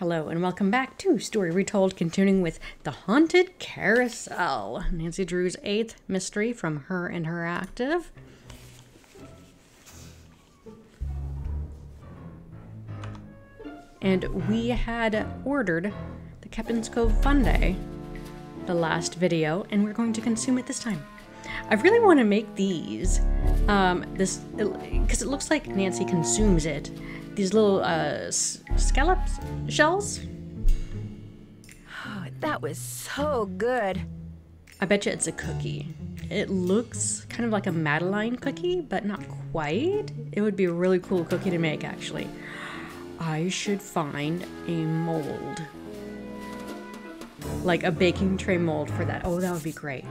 Hello and welcome back to Story Retold, continuing with The Haunted Carousel. Nancy Drew's eighth mystery from Her Interactive. And we had ordered the Captain's Cove Fundae the last video, and we're going to consume it this time. I really want to make these, um, this, because it looks like Nancy consumes it. These little, uh, scallops, shells? Oh, that was so good. I bet you it's a cookie. It looks kind of like a Madeleine cookie, but not quite. It would be a really cool cookie to make, actually. I should find a mold. Like a baking tray mold for that. Oh, that would be great.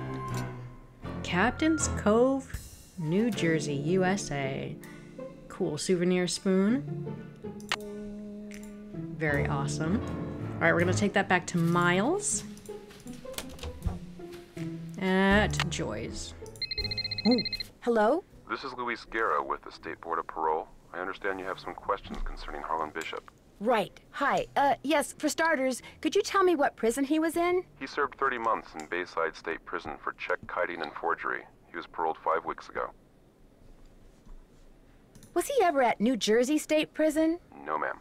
Captain's Cove, New Jersey, USA. Cool souvenir spoon. Very awesome. All right, we're gonna take that back to Miles at Joy's. Oh. Hello? This is Luis Guerra with the State Board of Parole. I understand you have some questions concerning Harlan Bishop. Right. Hi. Uh, yes, for starters, could you tell me what prison he was in? He served 30 months in Bayside State Prison for check kiting and forgery. He was paroled five weeks ago. Was he ever at New Jersey State Prison? No, ma'am.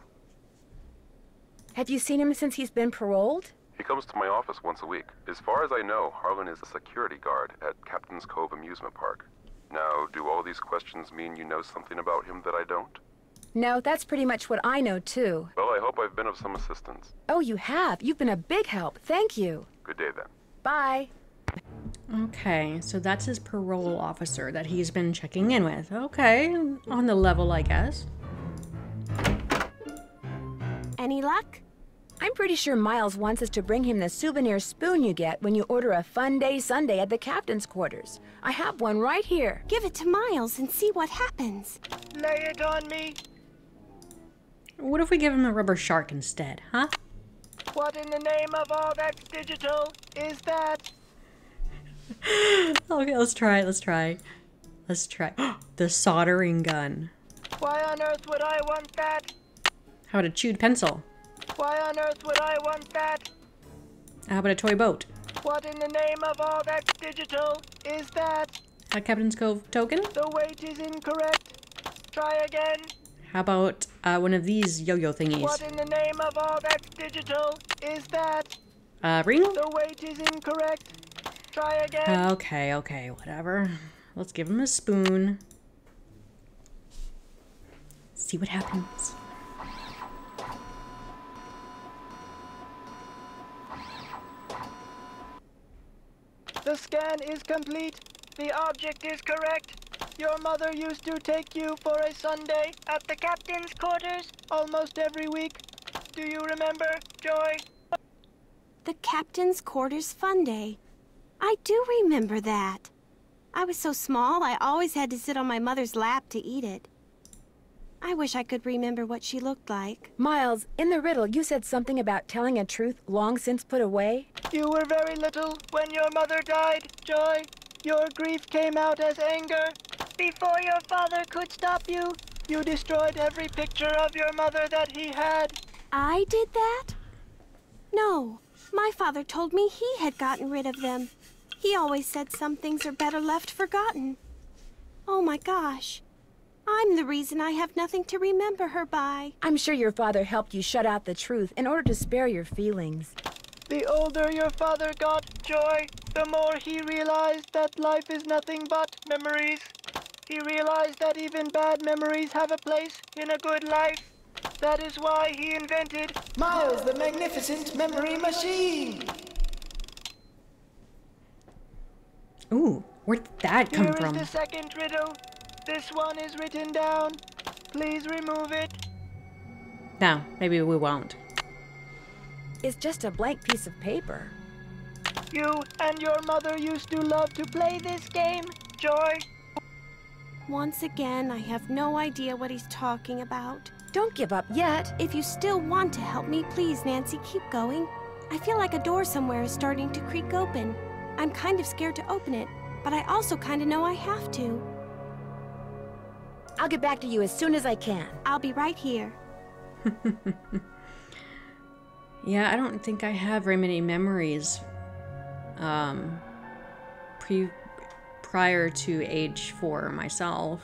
Have you seen him since he's been paroled? He comes to my office once a week. As far as I know, Harlan is a security guard at Captain's Cove Amusement Park. Now, do all these questions mean you know something about him that I don't? No, that's pretty much what I know, too. Well, I hope I've been of some assistance. Oh, you have? You've been a big help. Thank you. Good day, then. Bye. Okay, so that's his parole officer that he's been checking in with. Okay, on the level, I guess. Any luck? I'm pretty sure Miles wants us to bring him the souvenir spoon you get when you order a Fundae Sundae at the captain's quarters. I have one right here. Give it to Miles and see what happens. Lay it on me. What if we give him a rubber shark instead, huh? What in the name of all that's digital is that? okay, let's try it. Let's try. Let's try. the soldering gun. Why on earth would I want that? How about a chewed pencil? Why on earth would I want that? How about a toy boat? What in the name of all that's digital is that? A Captain's Cove token? The weight is incorrect. Try again. How about uh, one of these yo-yo thingies? What in the name of all that's digital is that? Uh, ring? The weight is incorrect. Try again. Okay, okay, whatever. Let's give him a spoon. See what happens. The scan is complete. The object is correct. Your mother used to take you for a Sundae at the captain's quarters almost every week. Do you remember, Joy? The captain's quarters Fundae. I do remember that. I was so small, I always had to sit on my mother's lap to eat it. I wish I could remember what she looked like. Miles, in the riddle, you said something about telling a truth long since put away. You were very little when your mother died, Joy. Your grief came out as anger. Before your father could stop you, you destroyed every picture of your mother that he had. I did that? No, my father told me he had gotten rid of them. He always said some things are better left forgotten. Oh my gosh. I'm the reason I have nothing to remember her by. I'm sure your father helped you shut out the truth in order to spare your feelings. The older your father got, Joy, the more he realized that life is nothing but memories. He realized that even bad memories have a place in a good life. That is why he invented Miles the Magnificent Memory Machine. Ooh, where'd that come Here from? is the second riddle. This one is written down. Please remove it. No, maybe we won't. It's just a blank piece of paper. You and your mother used to love to play this game, Joy. Once again, I have no idea what he's talking about. Don't give up yet. If you still want to help me, please, Nancy, keep going. I feel like a door somewhere is starting to creak open. I'm kind of scared to open it, but I also kind of know I have to. I'll get back to you as soon as I can. I'll be right here. Yeah, I don't think I have very many memories um, pre prior to age four myself.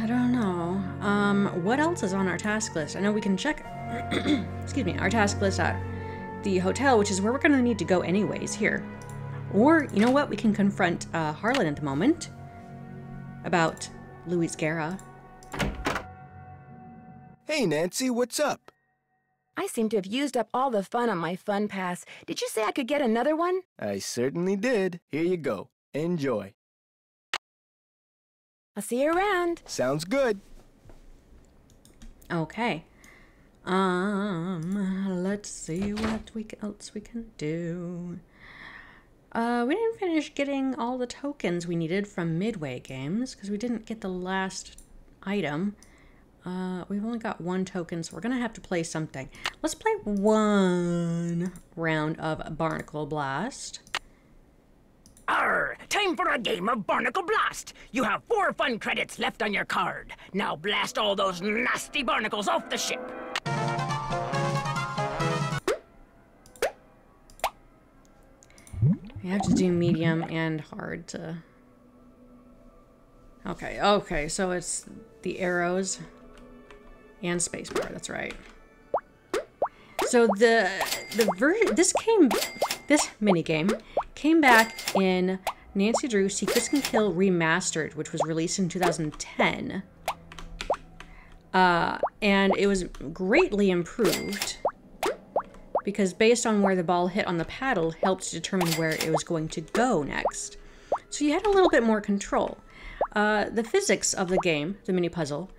I don't know. Um, what else is on our task list? I know we can check, excuse me, our task list at the hotel, which is where we're going to need to go anyways here. Or, you know what, we can confront uh, Harlan at the moment about Luis Guerra. Hey, Nancy, what's up? I seem to have used up all the fun on my fun pass. Did you say I could get another one? I certainly did. Here you go. Enjoy. I'll see you around. Sounds good. Okay. Um, let's see what we else we can do. Uh, we didn't finish getting all the tokens we needed from Midway Games because we didn't get the last item. Uh, we've only got one token, so we're gonna have to play something. Let's play one round of Barnacle Blast. Arr! Time for a game of Barnacle Blast! You have four fun credits left on your card. Now blast all those nasty barnacles off the ship! You have to do medium and hard to... Okay, okay, so it's the arrows and spacebar, that's right. So the the version this came this mini game came back in Nancy Drew Secrets Can Kill Remastered, which was released in 2010. Uh, and it was greatly improved because based on where the ball hit on the paddle helped determine where it was going to go next. So you had a little bit more control. Uh, the physics of the game, the mini puzzle,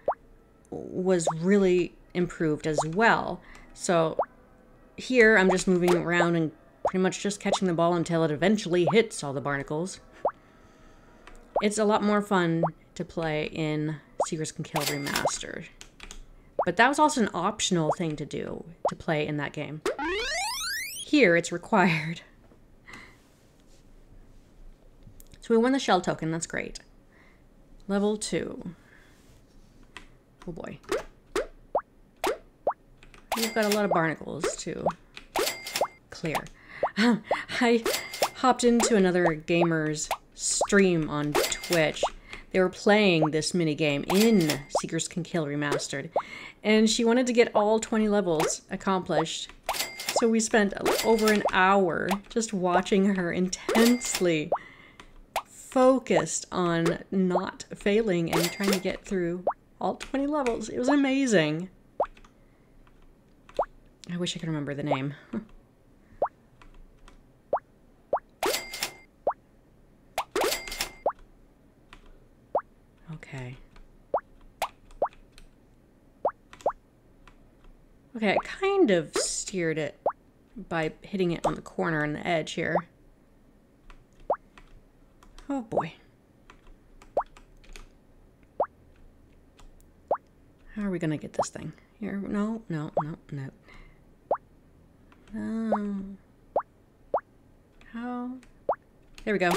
was really improved as well. So here I'm just moving around and pretty much just catching the ball until it eventually hits all the barnacles. It's a lot more fun to play in Secrets Can Kill Remastered. But that was also an optional thing to do, to play in that game. Here, it's required. So we won the shell token, that's great. Level 2. Oh boy. We've got a lot of barnacles to clear. I hopped into another gamer's stream on Twitch. They were playing this mini game in Secrets Can Kill Remastered, and she wanted to get all 20 levels accomplished. So we spent over an hour just watching her intensely focused on not failing and trying to get through all 20 levels. It was amazing. I wish I could remember the name. okay. Okay, I kind of steered it by hitting it on the corner and the edge here. Oh boy. How are we gonna get this thing? Here, no, no, no, no. No. How? There we go.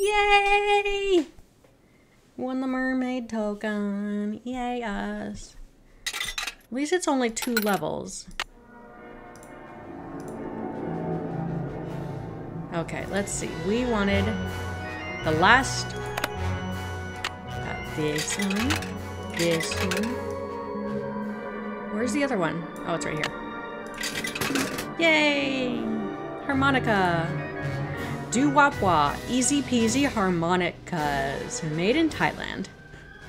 Yay! Won the mermaid token. Yay us. At least it's only two levels. Okay, let's see. We wanted the last... Uh, this one. This one. Where's the other one? Oh, it's right here. Yay! Harmonica. Do wop wop. Easy peasy harmonicas. Made in Thailand.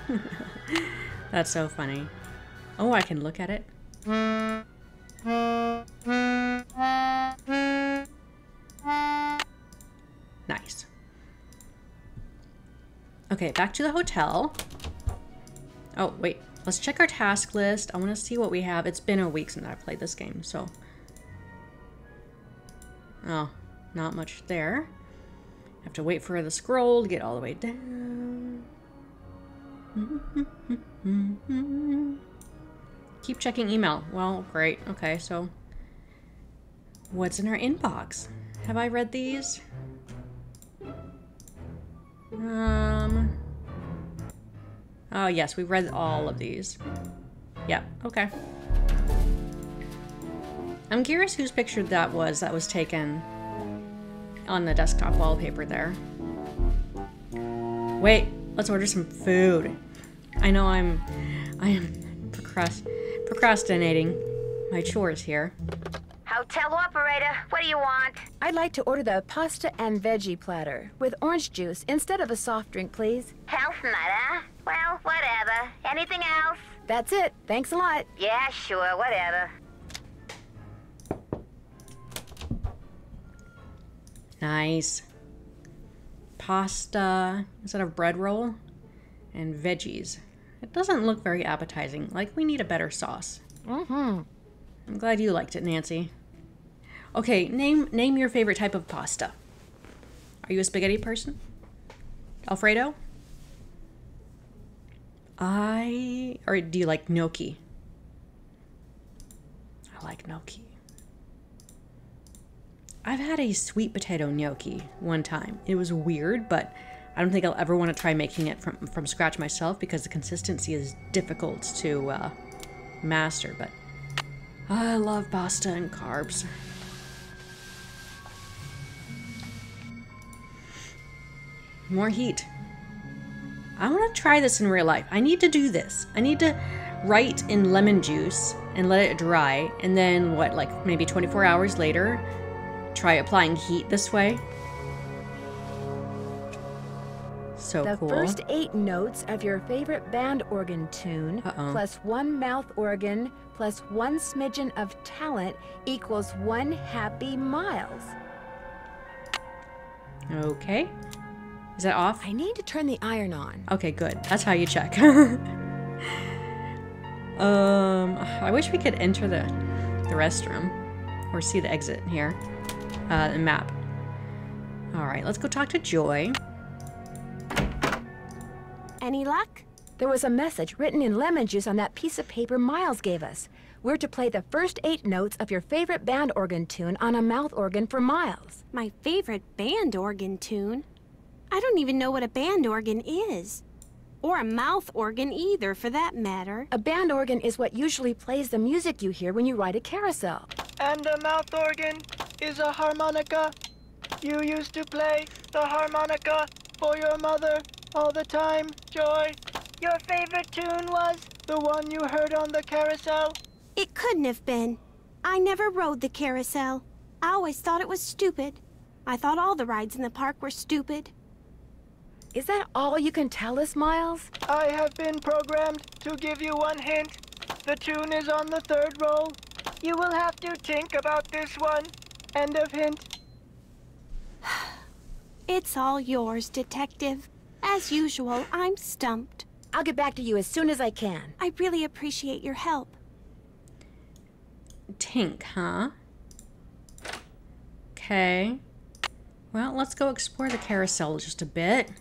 That's so funny. Oh, I can look at it. Nice. Okay, back to the hotel. Oh, wait. Let's check our task list. I want to see what we have. It's been a week since I've played this game, so... Oh, not much there. Have to wait for the scroll to get all the way down. Keep checking email. Well, great. Okay, so... What's in our inbox? Have I read these? Um... Oh, yes, we've read all of these. Yeah, okay. I'm curious whose picture that was that was taken on the desktop wallpaper there. Wait, let's order some food. I know I'm I am procrast procrastinating my chores here. Hotel operator, what do you want? I'd like to order the pasta and veggie platter with orange juice instead of a soft drink, please. Health nut, huh? Well, whatever. Anything else? That's it. Thanks a lot. Yeah, sure, whatever. Nice. Pasta instead of bread roll and veggies. It doesn't look very appetizing. Like we need a better sauce. Mm-hmm. I'm glad you liked it, Nancy. Okay, name name your favorite type of pasta. Are you a spaghetti person? Alfredo? I or do you like gnocchi? I like gnocchi. I've had a sweet potato gnocchi one time. It was weird, but I don't think I'll ever want to try making it from, from scratch myself because the consistency is difficult to uh, master. But I love pasta and carbs. More heat. I want to try this in real life. I need to do this. I need to write in lemon juice and let it dry. And then, what, like maybe 24 hours later, try applying heat this way. So the cool. first eight notes of your favorite band organ tune, Uh-oh. plus one mouth organ, plus one smidgen of talent equals one happy miles. Okay. Is that off? I need to turn the iron on. Okay, good. That's how you check. um, I wish we could enter the the restroom or see the exit here, uh, the map. All right, let's go talk to Joy. Any luck? There was a message written in lemon juice on that piece of paper Miles gave us. We're to play the first eight notes of your favorite band organ tune on a mouth organ for Miles. My favorite band organ tune? I don't even know what a band organ is. Or a mouth organ either, for that matter. A band organ is what usually plays the music you hear when you ride a carousel. And a mouth organ is a harmonica. You used to play the harmonica for your mother all the time, Joy. Your favorite tune was the one you heard on the carousel? It couldn't have been. I never rode the carousel. I always thought it was stupid. I thought all the rides in the park were stupid. Is that all you can tell us, Miles? I have been programmed to give you one hint. The tune is on the third roll. You will have to think about this one. End of hint. It's all yours, Detective. As usual, I'm stumped. I'll get back to you as soon as I can. I really appreciate your help. Tink, huh? Okay. Well, let's go explore the carousel just a bit.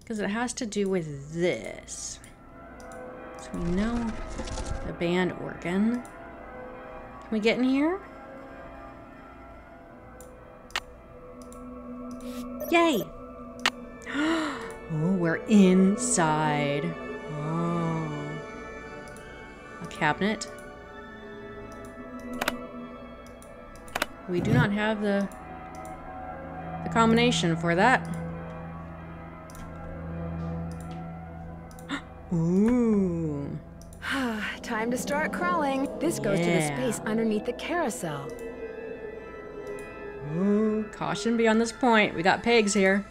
Because it has to do with this. So we know the band organ. Can we get in here? Yay! Oh, we're inside. Oh. A cabinet. We do not have the the combination for that. Ooh. Time to start crawling. This goes to the space underneath the carousel. Ooh. Caution beyond this point. We got pigs here.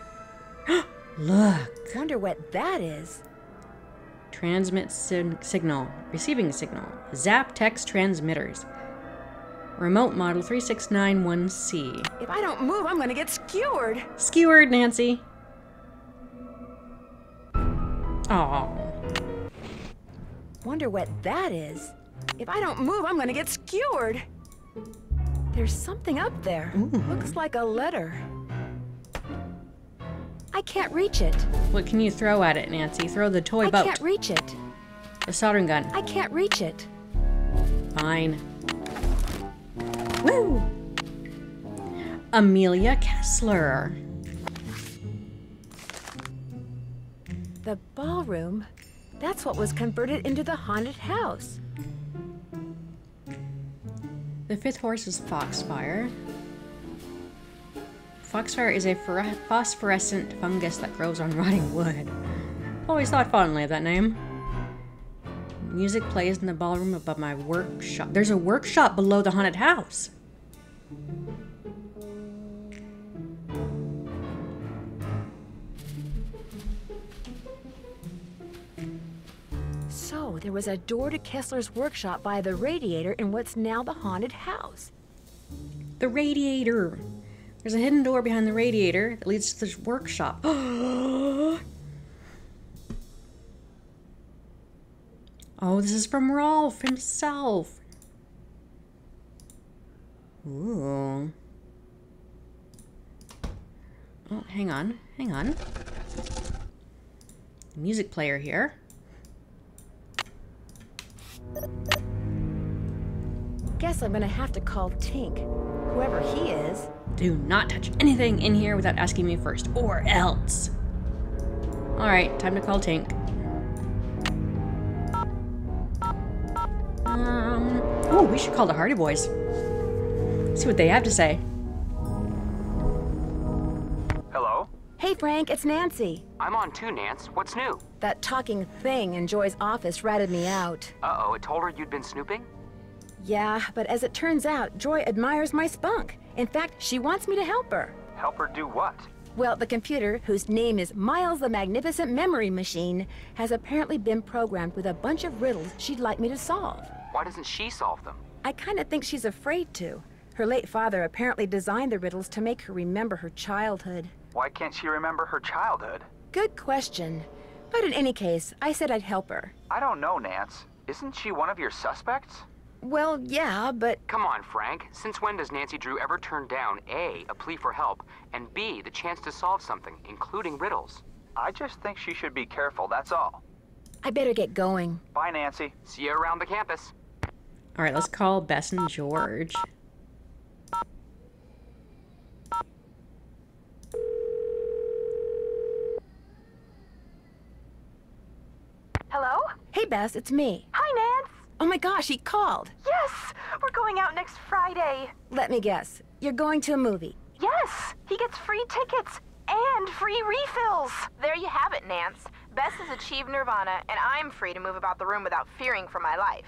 Look. Wonder what that is. Transmit sig- signal. Receiving signal. Zap text transmitters. Remote model 3691C. If I don't move, I'm gonna get skewered. Skewered, Nancy. Oh. Wonder what that is. If I don't move, I'm gonna get skewered. There's something up there. Looks like a letter. I can't reach it. What can you throw at it, Nancy? Throw the toy I boat. I can't reach it. The soldering gun. I can't reach it. Fine. Woo! Amelia Kessler. The ballroom? That's what was converted into the haunted house. The fifth horse is Foxfire. Foxfire is a phosphorescent fungus that grows on rotting wood. Always thought fondly of that name. Music plays in the ballroom above my workshop. There's a workshop below the haunted house. So, there was a door to Kessler's workshop by the radiator in what's now the haunted house. The radiator. There's a hidden door behind the radiator that leads to this workshop. oh, this is from Rolf himself. Ooh. Oh, hang on, hang on. Music player here. Guess I'm gonna have to call Tink. Whoever he is. Do not touch anything in here without asking me first, or else. Alright, time to call Tink. Um, oh, we should call the Hardy Boys. See what they have to say. Hello? Hey, Frank, it's Nancy. I'm on too, Nance. What's new? That talking thing in Joy's office ratted me out. Uh-oh, it told her you'd been snooping? Yeah, but as it turns out, Joy admires my spunk. In fact, she wants me to help her. Help her do what? Well, the computer, whose name is Miles the Magnificent Memory Machine, has apparently been programmed with a bunch of riddles she'd like me to solve. Why doesn't she solve them? I kind of think she's afraid to. Her late father apparently designed the riddles to make her remember her childhood. Why can't she remember her childhood? Good question. But in any case, I said I'd help her. I don't know, Nance. Isn't she one of your suspects? Well, yeah, but... Come on, Frank. Since when does Nancy Drew ever turn down A, a plea for help, and B, the chance to solve something, including riddles? I just think she should be careful, that's all. I better get going. Bye, Nancy. See you around the campus. Alright, let's call Bess and George. Hello? Hey, Bess, it's me. Hi, Nance. Oh my gosh, he called. Yes, we're going out next Friday. Let me guess. You're going to a movie. Yes, he gets free tickets and free refills. There you have it, Nance. Bess has achieved nirvana, and I'm free to move about the room without fearing for my life.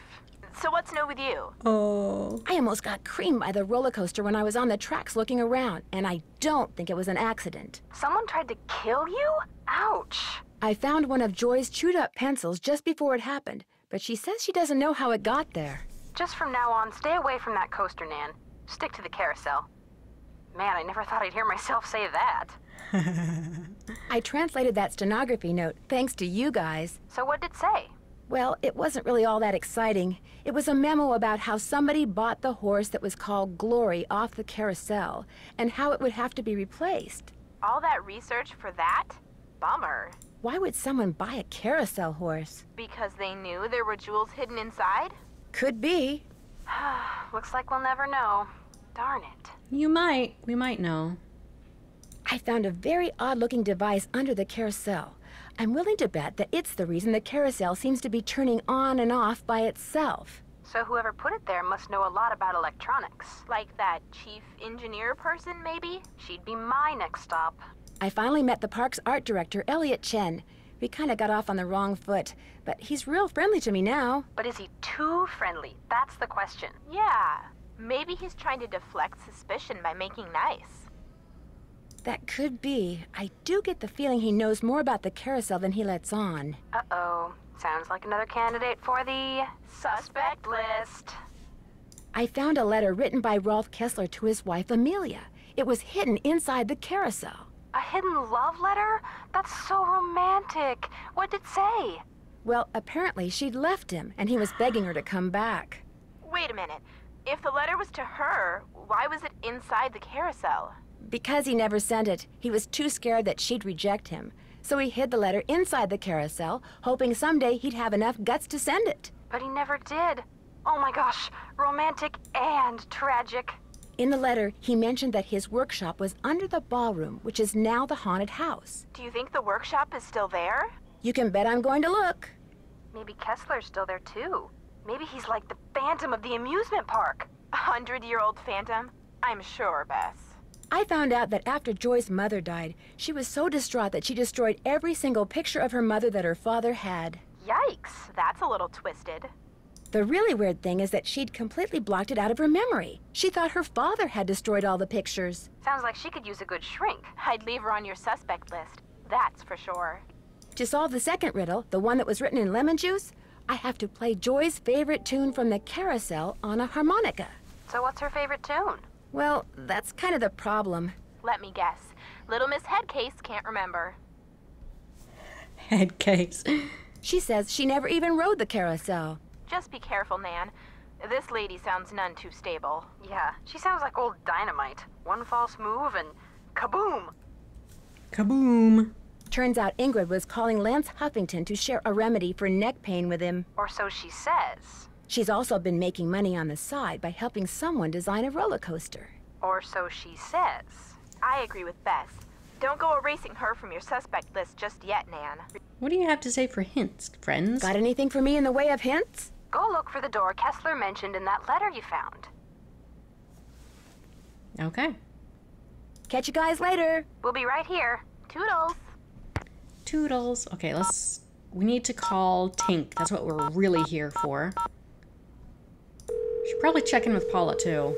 So what's new with you? Oh. I almost got creamed by the roller coaster when I was on the tracks looking around, and I don't think it was an accident. Someone tried to kill you? Ouch. I found one of Joy's chewed up pencils just before it happened, but she says she doesn't know how it got there. Just from now on, stay away from that coaster, Nan. Stick to the carousel. Man, I never thought I'd hear myself say that. I translated that stenography note thanks to you guys. So what did it say? Well, it wasn't really all that exciting. It was a memo about how somebody bought the horse that was called Glory off the carousel, and how it would have to be replaced. All that research for that? Bummer. Why would someone buy a carousel horse? Because they knew there were jewels hidden inside? Could be. Looks like we'll never know. Darn it. You might. We might know. I found a very odd looking device under the carousel. I'm willing to bet that it's the reason the carousel seems to be turning on and off by itself. So whoever put it there must know a lot about electronics. Like that chief engineer person, maybe? She'd be my next stop. I finally met the park's art director, Elliot Chen. We kind of got off on the wrong foot, but he's real friendly to me now. But is he too friendly? That's the question. Yeah, maybe he's trying to deflect suspicion by making nice. That could be. I do get the feeling he knows more about the carousel than he lets on. Uh-oh. Sounds like another candidate for the suspect list. I found a letter written by Rolf Kessler to his wife, Amelia. It was hidden inside the carousel. A hidden love letter? That's so romantic. What did it say? Well, apparently she'd left him, and he was begging her to come back. Wait a minute. If the letter was to her, why was it inside the carousel? Because he never sent it, he was too scared that she'd reject him. So he hid the letter inside the carousel, hoping someday he'd have enough guts to send it. But he never did. Oh my gosh, romantic and tragic. In the letter, he mentioned that his workshop was under the ballroom, which is now the haunted house. Do you think the workshop is still there? You can bet I'm going to look. Maybe Kessler's still there too. Maybe he's like the phantom of the amusement park. A hundred-year-old phantom? I'm sure, Bess. I found out that after Joy's mother died, she was so distraught that she destroyed every single picture of her mother that her father had. Yikes, that's a little twisted. The really weird thing is that she'd completely blocked it out of her memory. She thought her father had destroyed all the pictures. Sounds like she could use a good shrink. I'd leave her on your suspect list. That's for sure. To solve the second riddle, the one that was written in lemon juice, I have to play Joy's favorite tune from the carousel on a harmonica. So what's her favorite tune? Well, that's kind of the problem. Let me guess. Little Miss Headcase can't remember. Headcase. She says she never even rode the carousel. Just be careful, Nan. This lady sounds none too stable. Yeah, she sounds like old dynamite. One false move and kaboom! Kaboom. Turns out Ingrid was calling Lance Huffington to share a remedy for neck pain with him. Or so she says. She's also been making money on the side by helping someone design a roller coaster. Or so she says. I agree with Bess. Don't go erasing her from your suspect list just yet, Nan. What do you have to say for hints, friends? Got anything for me in the way of hints? Go look for the door Kessler mentioned in that letter you found. Okay. Catch you guys later. We'll be right here. Toodles. Toodles. Okay, let's. We need to call Tink. That's what we're really here for. Should probably check in with Paula too.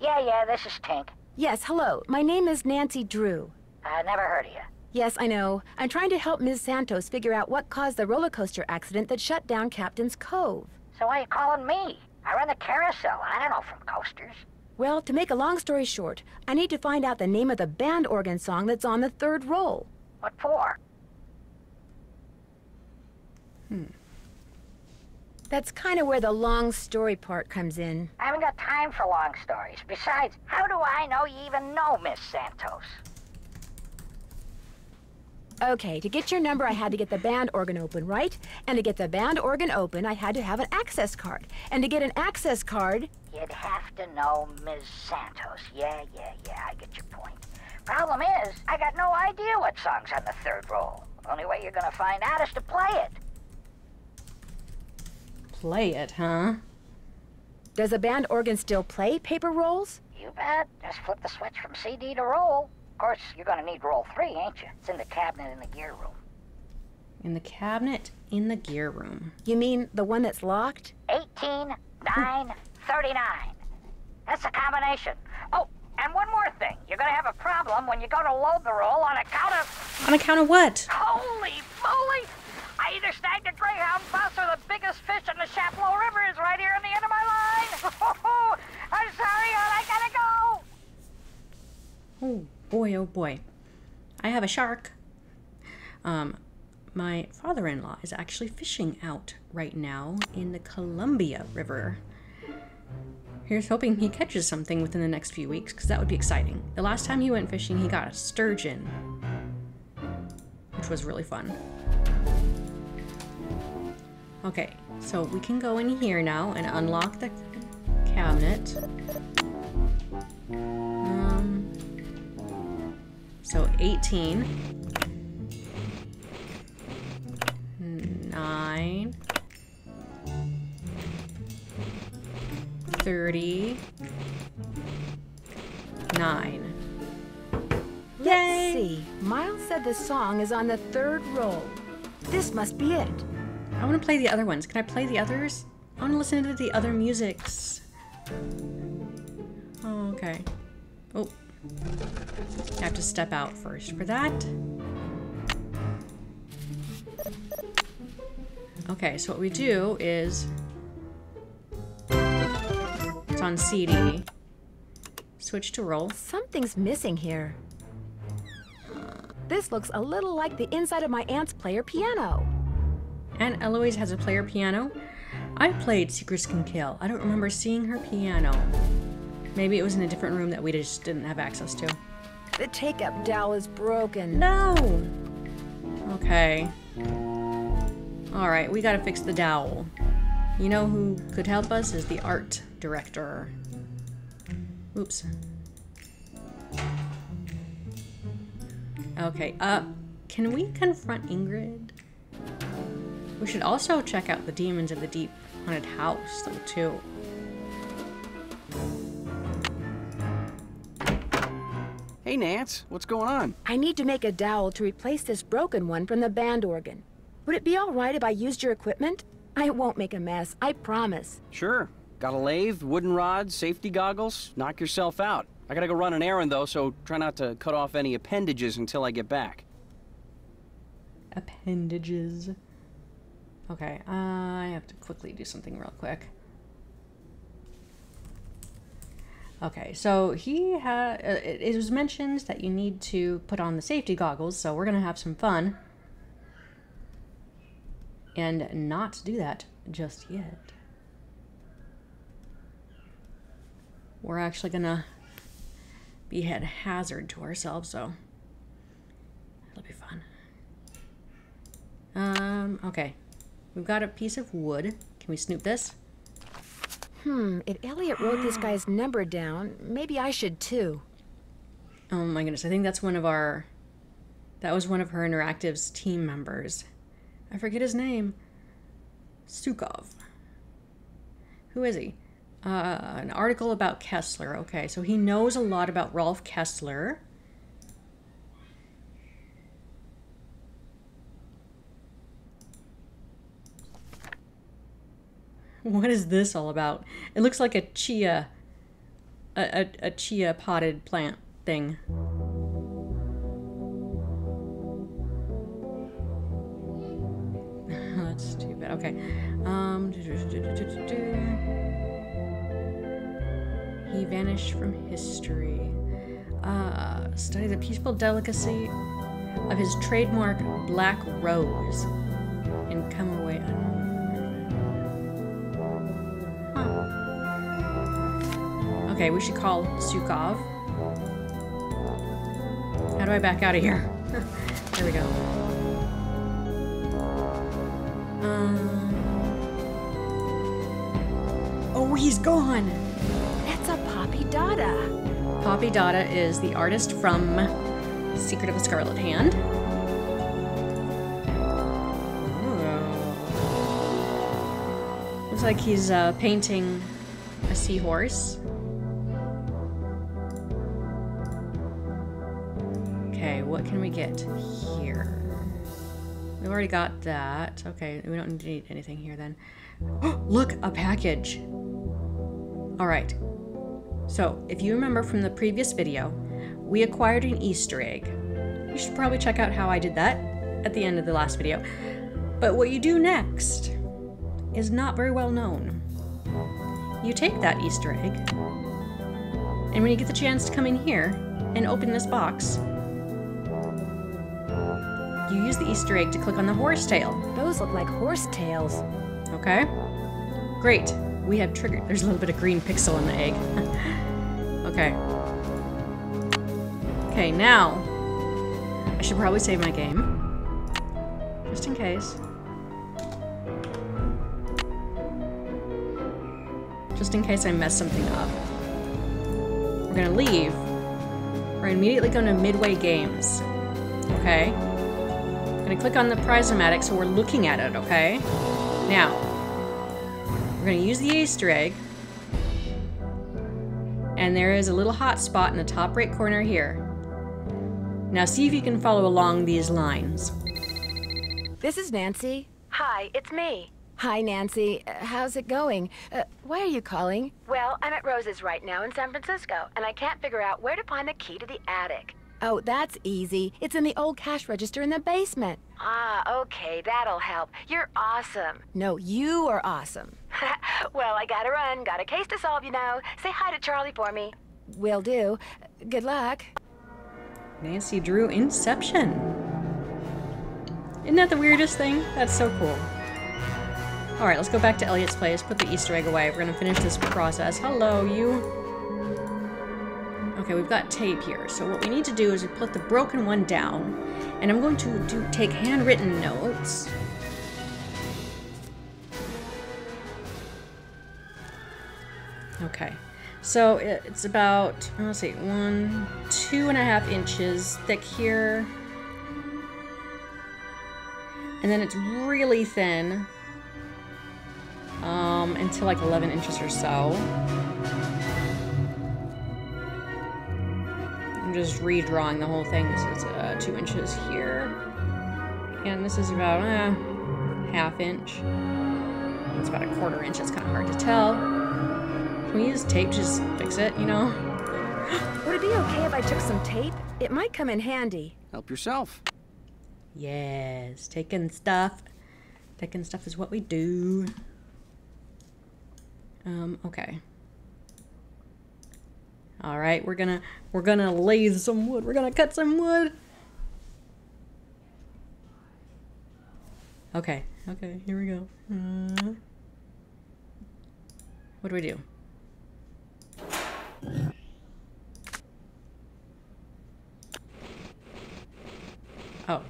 Yeah, yeah, this is Tink. Yes, hello. My name is Nancy Drew. I never heard of you. Yes, I know. I'm trying to help Ms. Santos figure out what caused the roller coaster accident that shut down Captain's Cove. So why are you calling me? I run the carousel. I don't know from coasters. Well, to make a long story short, I need to find out the name of the band organ song that's on the third roll. What for? Hmm. That's kind of where the long story part comes in. I haven't got time for long stories. Besides, how do I know you even know Miss Santos? Okay, to get your number, I had to get the band organ open, right? And to get the band organ open, I had to have an access card. And to get an access card... You'd have to know Ms. Santos. Yeah, yeah, yeah, I get your point. Problem is, I got no idea what song's on the third roll. Only way you're gonna find out is to play it. Play it, huh? Does a band organ still play paper rolls? You bet. Just flip the switch from CD to roll. Of course, you're gonna need roll three, ain't you? It's in the cabinet in the gear room. In the cabinet in the gear room. You mean the one that's locked? 18, 9, 39. That's the combination. Oh, and one more thing. You're gonna have a problem when you go to load the roll on account of... On account of what? Holy moly! I either snagged a Greyhound bus or the biggest fish in the Chapleau River is right here on the end of my line. Oh, I'm sorry. I gotta go. Oh boy, oh boy. I have a shark. Um, my father-in-law is actually fishing out right now in the Columbia River. Here's hoping he catches something within the next few weeks, because that would be exciting. The last time he went fishing, he got a sturgeon, which was really fun. Okay, so we can go in here now and unlock the cabinet. So 18. 9. 30. 9. Let's see. Miles said the song is on the third roll. This must be it. I want to play the other ones. Can I play the others? I want to listen to the other musics. Oh, okay. Oh. I have to step out first for that. Okay, so what we do is... It's on CD. Switch to roll. Something's missing here. This looks a little like the inside of my aunt's player piano. Aunt Eloise has a player piano. I played Secrets Can Kill. I don't remember seeing her piano. Maybe it was in a different room that we just didn't have access to. The take-up dowel is broken. No! Okay. Alright, we gotta fix the dowel. You know who could help us is the art director. Oops. Okay, uh, can we confront Ingrid? We should also check out the Demons of the Deep haunted house, though, too. Hey, Nance, what's going on? I need to make a dowel to replace this broken one from the band organ. Would it be all right if I used your equipment? I won't make a mess, I promise. Sure. Got a lathe, wooden rods, safety goggles. Knock yourself out. I gotta go run an errand, though, so try not to cut off any appendages until I get back. Appendages. Okay, I have to quickly do something real quick. Okay, so he had. Uh, it, was mentioned that you need to put on the safety goggles, so we're gonna have some fun. And not do that just yet. We're actually gonna be at hazard to ourselves, so it'll be fun. Um, okay. We've got a piece of wood. Can we snoop this? Hmm, if Elliot wrote this guy's number down, maybe I should too. Oh my goodness, I think that's one of our. That was one of her Interactive's team members. I forget his name. Sukov. Who is he? Uh, an article about Kessler. Okay, so he knows a lot about Rolf Kessler. What is this all about? It looks like a chia, a, a, a chia potted plant thing. That's stupid. Okay. Um. He vanished from history. Uh, study the peaceful delicacy of his trademark black rose and come away. Okay, we should call Sukov. How do I back out of here? there we go. Um. Oh, he's gone. That's a Poppy Dada. Poppy Dada is the artist from Secret of the Scarlet Hand. Ooh. Looks like he's uh, painting a seahorse. Can we get here? We've already got that. Okay, we don't need anything here then. Look, a package. All right. So, if you remember from the previous video, we acquired an Easter egg. You should probably check out how I did that at the end of the last video. But what you do next is not very well known. You take that Easter egg, and when you get the chance to come in here and open this box, you use the Easter egg to click on the horse tail. Those look like horse tails. Okay. Great. We have triggered. There's a little bit of green pixel in the egg. okay. Okay, now I should probably save my game. Just in case. Just in case I mess something up. We're gonna leave. We're immediately going to Midway Games. Okay? I'm gonna click on the Prizomatic so we're looking at it, okay? Now, we're gonna use the Easter egg. And there is a little hot spot in the top right corner here. Now see if you can follow along these lines. This is Nancy. Hi, it's me. Hi, Nancy. Uh, how's it going? Uh, why are you calling? Well, I'm at Rose's right now in San Francisco, and I can't figure out where to find the key to the attic. Oh, that's easy. It's in the old cash register in the basement. Ah, okay, that'll help. You're awesome. No, you are awesome. well, I gotta run. Got a case to solve, you know. Say hi to Charlie for me. Will do. Good luck. Nancy drew Inception. Isn't that the weirdest thing? That's so cool. Alright, let's go back to Elliot's place, put the Easter egg away. We're gonna finish this process. Hello, you. Okay, we've got tape here. So what we need to do is we put the broken one down. And I'm going to do take handwritten notes. Okay. So it's about, let's see, one, two and a half inches thick here. And then it's really thin. Um, until like 11 inches or so. I'm just redrawing the whole thing. This is uh, two inches here. And this is about uh, half inch. It's about a quarter inch. It's kind of hard to tell. Can we use tape to just fix it, you know? Would it be okay if I took some tape? It might come in handy. Help yourself. Yes, taking stuff. Taking stuff is what we do. Um, okay. All right, we're gonna we're gonna lathe some wood. We're gonna cut some wood. Okay, okay, here we go. Uh, what do we do? Oh.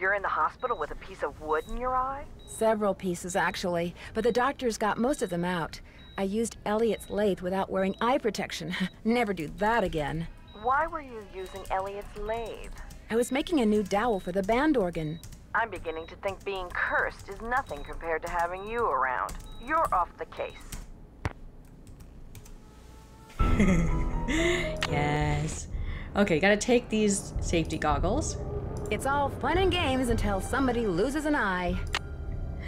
You're in the hospital with a piece of wood in your eye? Several pieces, actually, but the doctors got most of them out. I used Elliot's lathe without wearing eye protection. Never do that again. Why were you using Elliot's lathe? I was making a new dowel for the band organ. I'm beginning to think being cursed is nothing compared to having you around. You're off the case. yes. Okay, gotta take these safety goggles. It's all fun and games until somebody loses an eye.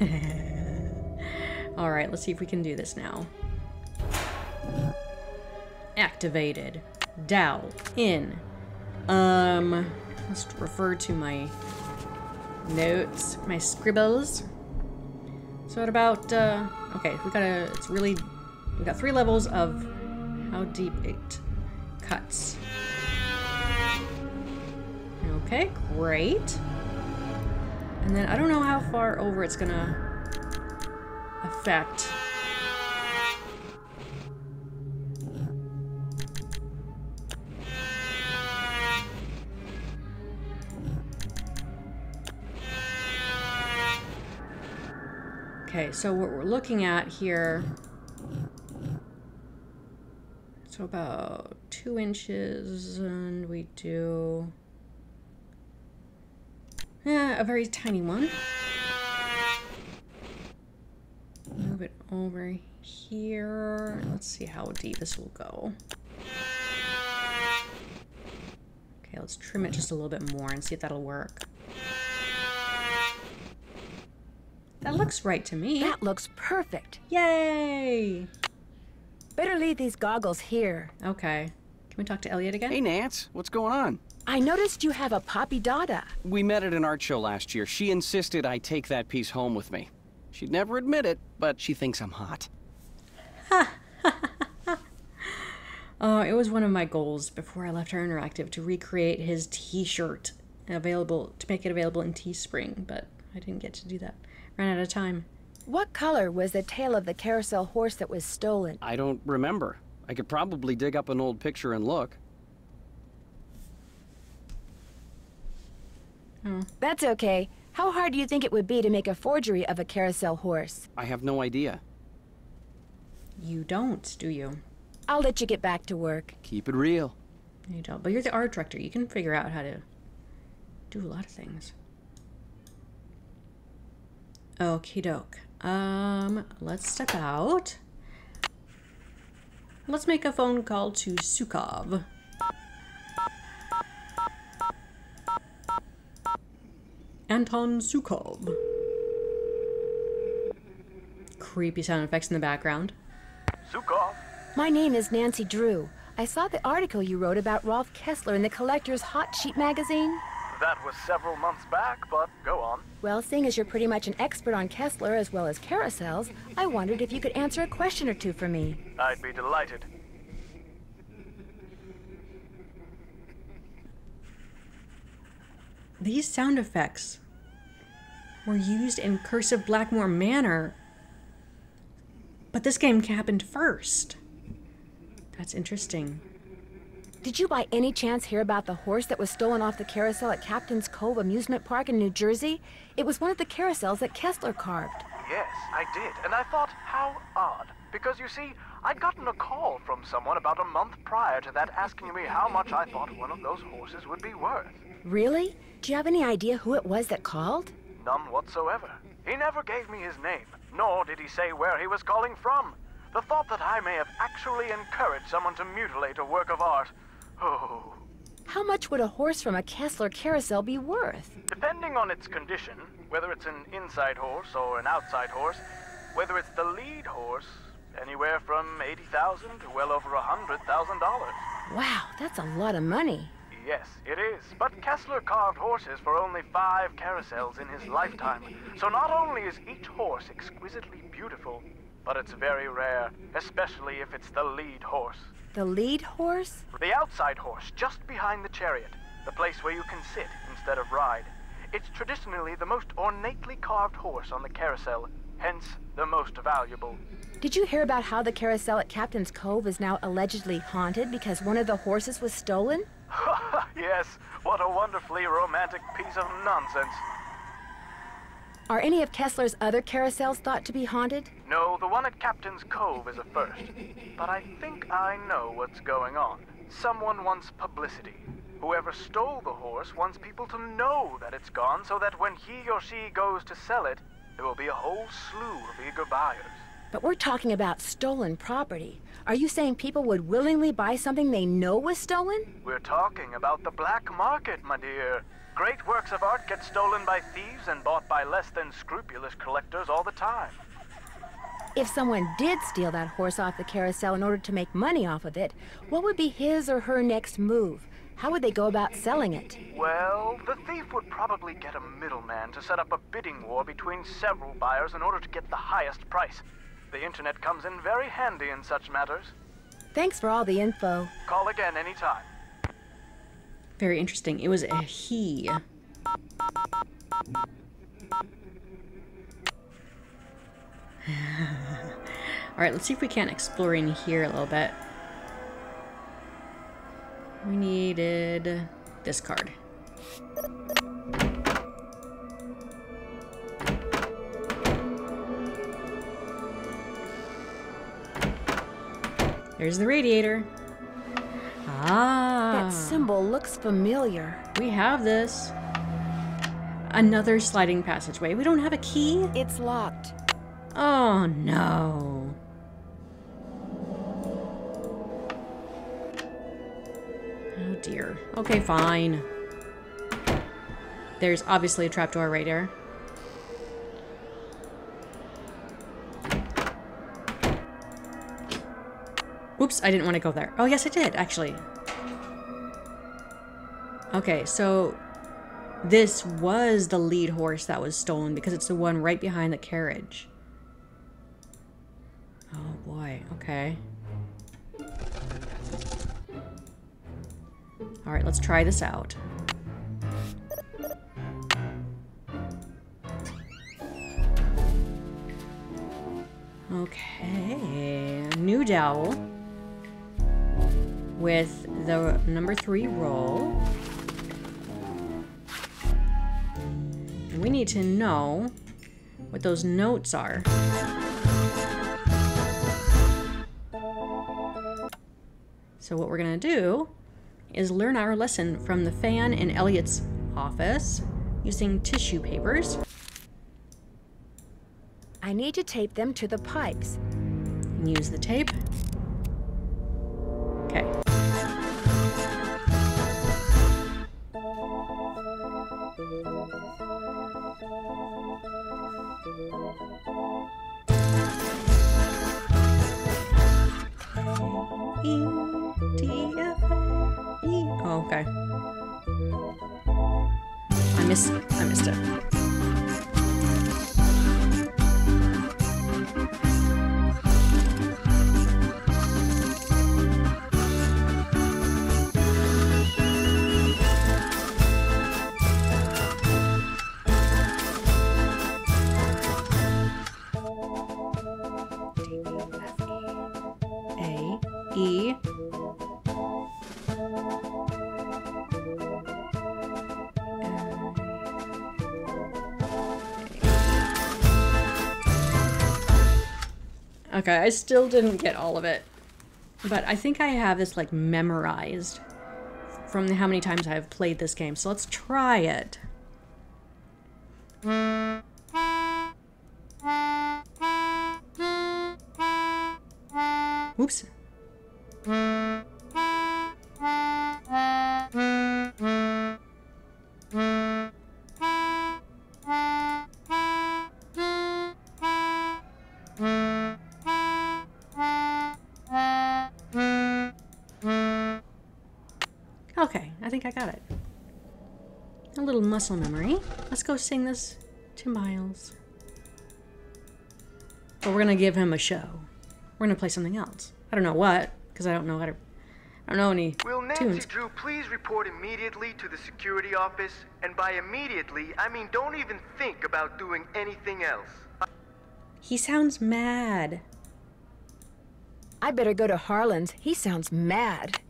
all right, let's see if we can do this now. Activated. Dow. In. Um, let's refer to my notes, my scribbles. So at about, uh, okay, we gotta, it's really, we got three levels of how deep it cuts. Okay, great. And then I don't know how far over it's gonna affect. Okay, so what we're looking at here, so about two inches, and we do, yeah, a very tiny one. Move it over here. Let's see how deep this will go. Okay, let's trim it just a little bit more and see if that'll work. That looks right to me. That looks perfect. Yay! Better leave these goggles here. Okay. Can we talk to Elliot again? Hey, Nance. What's going on? I noticed you have a Poppy Dada. We met at an art show last year. She insisted I take that piece home with me. She'd never admit it, but she thinks I'm hot. uh, it was one of my goals before I left Her Interactive to recreate his t-shirt available to make it available in Teespring, but I didn't get to do that. Ran out of time. What color was the tail of the carousel horse that was stolen? I don't remember. I could probably dig up an old picture and look. Oh. That's okay. How hard do you think it would be to make a forgery of a carousel horse? I have no idea. You don't, do you? I'll let you get back to work. Keep it real. You don't. But you're the art director. You can figure out how to do a lot of things. Okie doke. Um, let's step out. Let's make a phone call to Sukov. Anton Sukov. Creepy sound effects in the background. Sukov. My name is Nancy Drew. I saw the article you wrote about Rolf Kessler in the Collector's Hot Sheet magazine. That was several months back, but go on. Well, seeing as you're pretty much an expert on Kessler as well as carousels, I wondered if you could answer a question or two for me. I'd be delighted. These sound effects were used in Curse of Blackmore Manor, but this game happened first. That's interesting. Did you by any chance hear about the horse that was stolen off the carousel at Captain's Cove Amusement Park in New Jersey? It was one of the carousels that Kessler carved. Yes, I did, and I thought, how odd. Because you see, I'd gotten a call from someone about a month prior to that asking me how much I thought one of those horses would be worth. Really? Do you have any idea who it was that called? None whatsoever. He never gave me his name, nor did he say where he was calling from. The thought that I may have actually encouraged someone to mutilate a work of art. Oh. How much would a horse from a Kessler carousel be worth? Depending on its condition, whether it's an inside horse or an outside horse, whether it's the lead horse, anywhere from 80000 to well over a $100,000. Wow, that's a lot of money. Yes, it is. But Kessler carved horses for only five carousels in his lifetime. So not only is each horse exquisitely beautiful, but it's very rare, especially if it's the lead horse. The lead horse? The outside horse, just behind the chariot. The place where you can sit instead of ride. It's traditionally the most ornately carved horse on the carousel, hence the most valuable. Did you hear about how the carousel at Captain's Cove is now allegedly haunted because one of the horses was stolen? yes, what a wonderfully romantic piece of nonsense. Are any of Kessler's other carousels thought to be haunted? No, the one at Captain's Cove is a first. But I think I know what's going on. Someone wants publicity. Whoever stole the horse wants people to know that it's gone so that when he or she goes to sell it, there will be a whole slew of eager buyers. But we're talking about stolen property. Are you saying people would willingly buy something they know was stolen? We're talking about the black market, my dear. Great works of art get stolen by thieves and bought by less than scrupulous collectors all the time. If someone did steal that horse off the carousel in order to make money off of it, what would be his or her next move? How would they go about selling it? Well, the thief would probably get a middleman to set up a bidding war between several buyers in order to get the highest price. The internet comes in very handy in such matters. Thanks for all the info. Call again anytime. Very interesting. It was a he. Alright, let's see if we can't explore in here a little bit. We needed this card. There's the radiator. Ah. That symbol looks familiar. We have this. Another sliding passageway. We don't have a key? It's locked. Oh no. Dear. Okay, fine. There's obviously a trapdoor right there. Oops, I didn't want to go there. Oh, yes, I did, actually. Okay, so this was the lead horse that was stolen because it's the one right behind the carriage. Oh boy, okay. Alright, let's try this out. Okay, new dowel with the number three roll. We need to know what those notes are. So what we're gonna do is learn our lesson from the fan in Elliot's office using tissue papers. I need to tape them to the pipes. And use the tape. Okay. E Oh, okay. I missed. I missed it. Okay, I still didn't get all of it. But I think I have this like memorized from how many times I've played this game. So let's try it. Oops. Little muscle memory. Let's go sing this to Miles. But we're gonna give him a show. We're gonna play something else. I don't know what, because I don't know how to. I don't know any Will Nancy tunes. Drew please report immediately to the security office? And by immediately, I mean don't even think about doing anything else. He sounds mad. I better go to Harlan's. He sounds mad.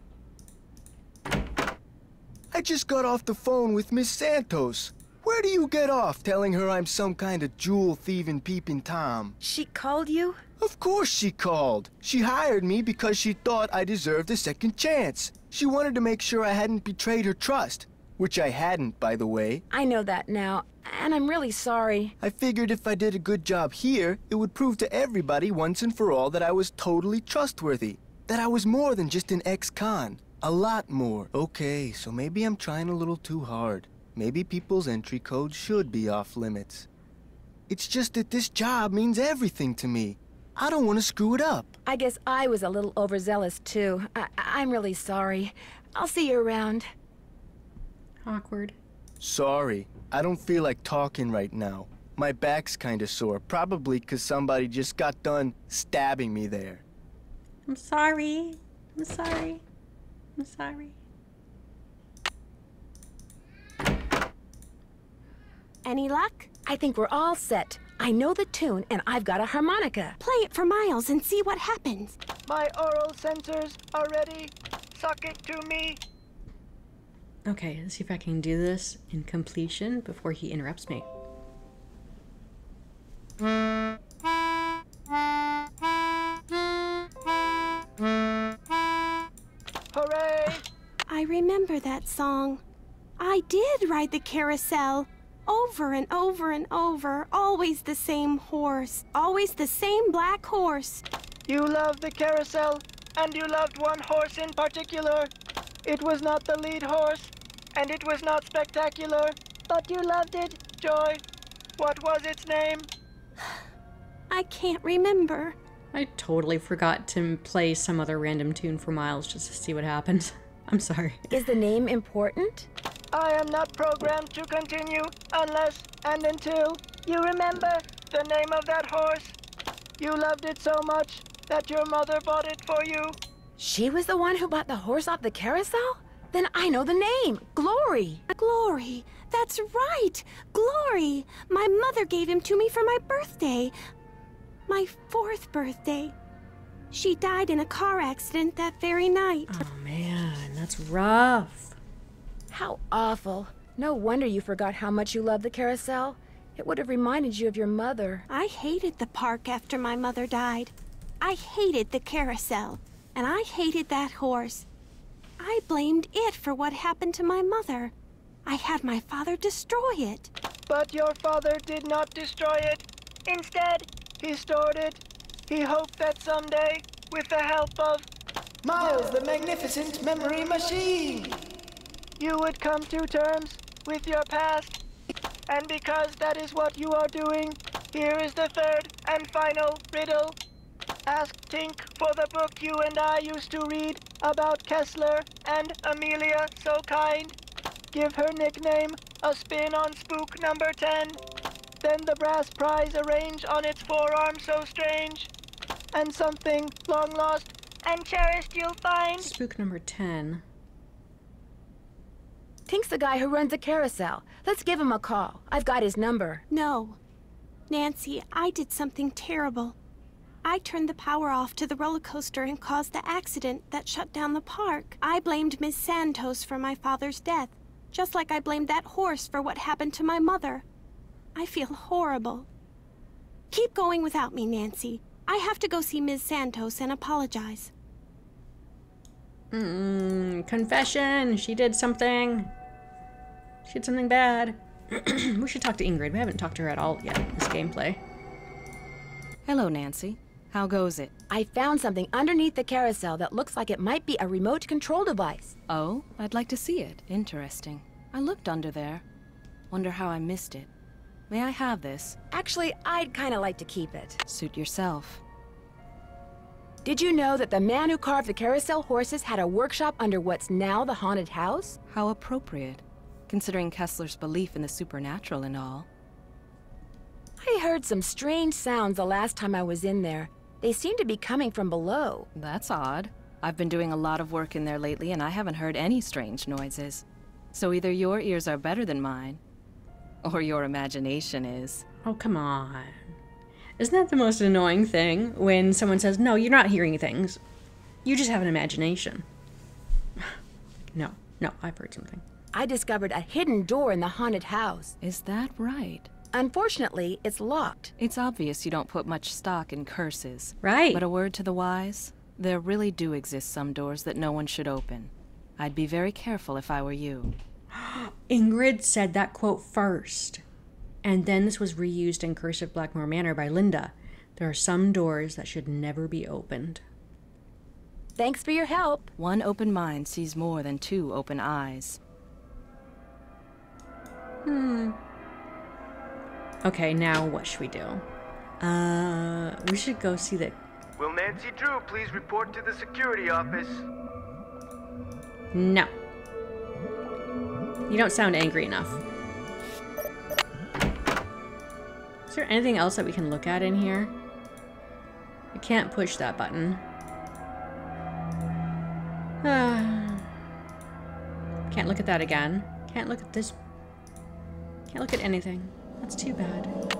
I just got off the phone with Miss Santos. Where do you get off telling her I'm some kind of jewel thieving peeping Tom? She called you? Of course she called. She hired me because she thought I deserved a second chance. She wanted to make sure I hadn't betrayed her trust. Which I hadn't, by the way. I know that now, and I'm really sorry. I figured if I did a good job here, it would prove to everybody once and for all that I was totally trustworthy. That I was more than just an ex-con. A lot more. Okay, so maybe I'm trying a little too hard. Maybe people's entry codes should be off limits. It's just that this job means everything to me. I don't want to screw it up. I guess I was a little overzealous too. I- I'm really sorry. I'll see you around. Awkward. Sorry, I don't feel like talking right now. My back's kinda sore, probably 'cause somebody just got done stabbing me there. I'm sorry. I'm sorry. I'm sorry. Any luck? I think we're all set. I know the tune, and I've got a harmonica. Play it for Miles and see what happens. My aural sensors are ready. Suck it to me. Okay, let's see if I can do this in completion before he interrupts me. Hooray! I remember that song. I did ride the carousel. Over and over and over. Always the same horse. Always the same black horse. You loved the carousel, and you loved one horse in particular. It was not the lead horse, and it was not spectacular, but you loved it, Joy. What was its name? I can't remember. I totally forgot to play some other random tune for Miles just to see what happens. I'm sorry. Is the name important? I am not programmed to continue unless and until you remember the name of that horse. You loved it so much that your mother bought it for you. She was the one who bought the horse off the carousel? Then I know the name. Glory. Glory. That's right. Glory. My mother gave him to me for my birthday. My fourth birthday. She died in a car accident that very night. Oh man, that's rough. How awful. No wonder you forgot how much you loved the carousel. It would have reminded you of your mother. I hated the park after my mother died. I hated the carousel. And I hated that horse. I blamed it for what happened to my mother. I had my father destroy it. But your father did not destroy it. Instead, he started. He hoped that someday, with the help of Miles, the magnificent memory machine! you would come to terms with your past. And because that is what you are doing, here is the third and final riddle. Ask Tink for the book you and I used to read about Kessler and Amelia So Kind. Give her nickname a spin on spook number 10. Then the brass prize arrange on its forearm so strange. And something long lost and cherished you'll find. Spook number 10. Tink's the guy who runs the carousel. Let's give him a call. I've got his number. No. Nancy, I did something terrible. I turned the power off to the roller coaster and caused the accident that shut down the park. I blamed Miss Santos for my father's death, just like I blamed that horse for what happened to my mother. I feel horrible. Keep going without me, Nancy. I have to go see Ms. Santos and apologize. Mm, confession. She did something. She did something bad. we should talk to Ingrid. We haven't talked to her at all yet this gameplay. Hello, Nancy. How goes it? I found something underneath the carousel that looks like it might be a remote control device. Oh, I'd like to see it. Interesting. I looked under there. Wonder how I missed it. May I have this? Actually, I'd kind of like to keep it. Suit yourself. Did you know that the man who carved the carousel horses had a workshop under what's now the haunted house? How appropriate, considering Kessler's belief in the supernatural and all. I heard some strange sounds the last time I was in there. They seemed to be coming from below. That's odd. I've been doing a lot of work in there lately and I haven't heard any strange noises. So either your ears are better than mine, or your imagination is. Oh, come on. Isn't that the most annoying thing when someone says, no, you're not hearing things. You just have an imagination. no, no, I've heard something. I discovered a hidden door in the haunted house. Is that right? Unfortunately, it's locked. It's obvious you don't put much stock in curses. Right. But a word to the wise, there really do exist some doors that no one should open. I'd be very careful if I were you. Ingrid said that quote first. And then this was reused in Curse of Blackmore Manor by Linda. There are some doors that should never be opened. Thanks for your help. One open mind sees more than two open eyes. Hmm. Okay, now what should we do? Uh, we should go see the. Will Nancy Drew please report to the security office? No. You don't sound angry enough. Is there anything else that we can look at in here? I can't push that button. can't look at that again. Can't look at this. Can't look at anything. That's too bad.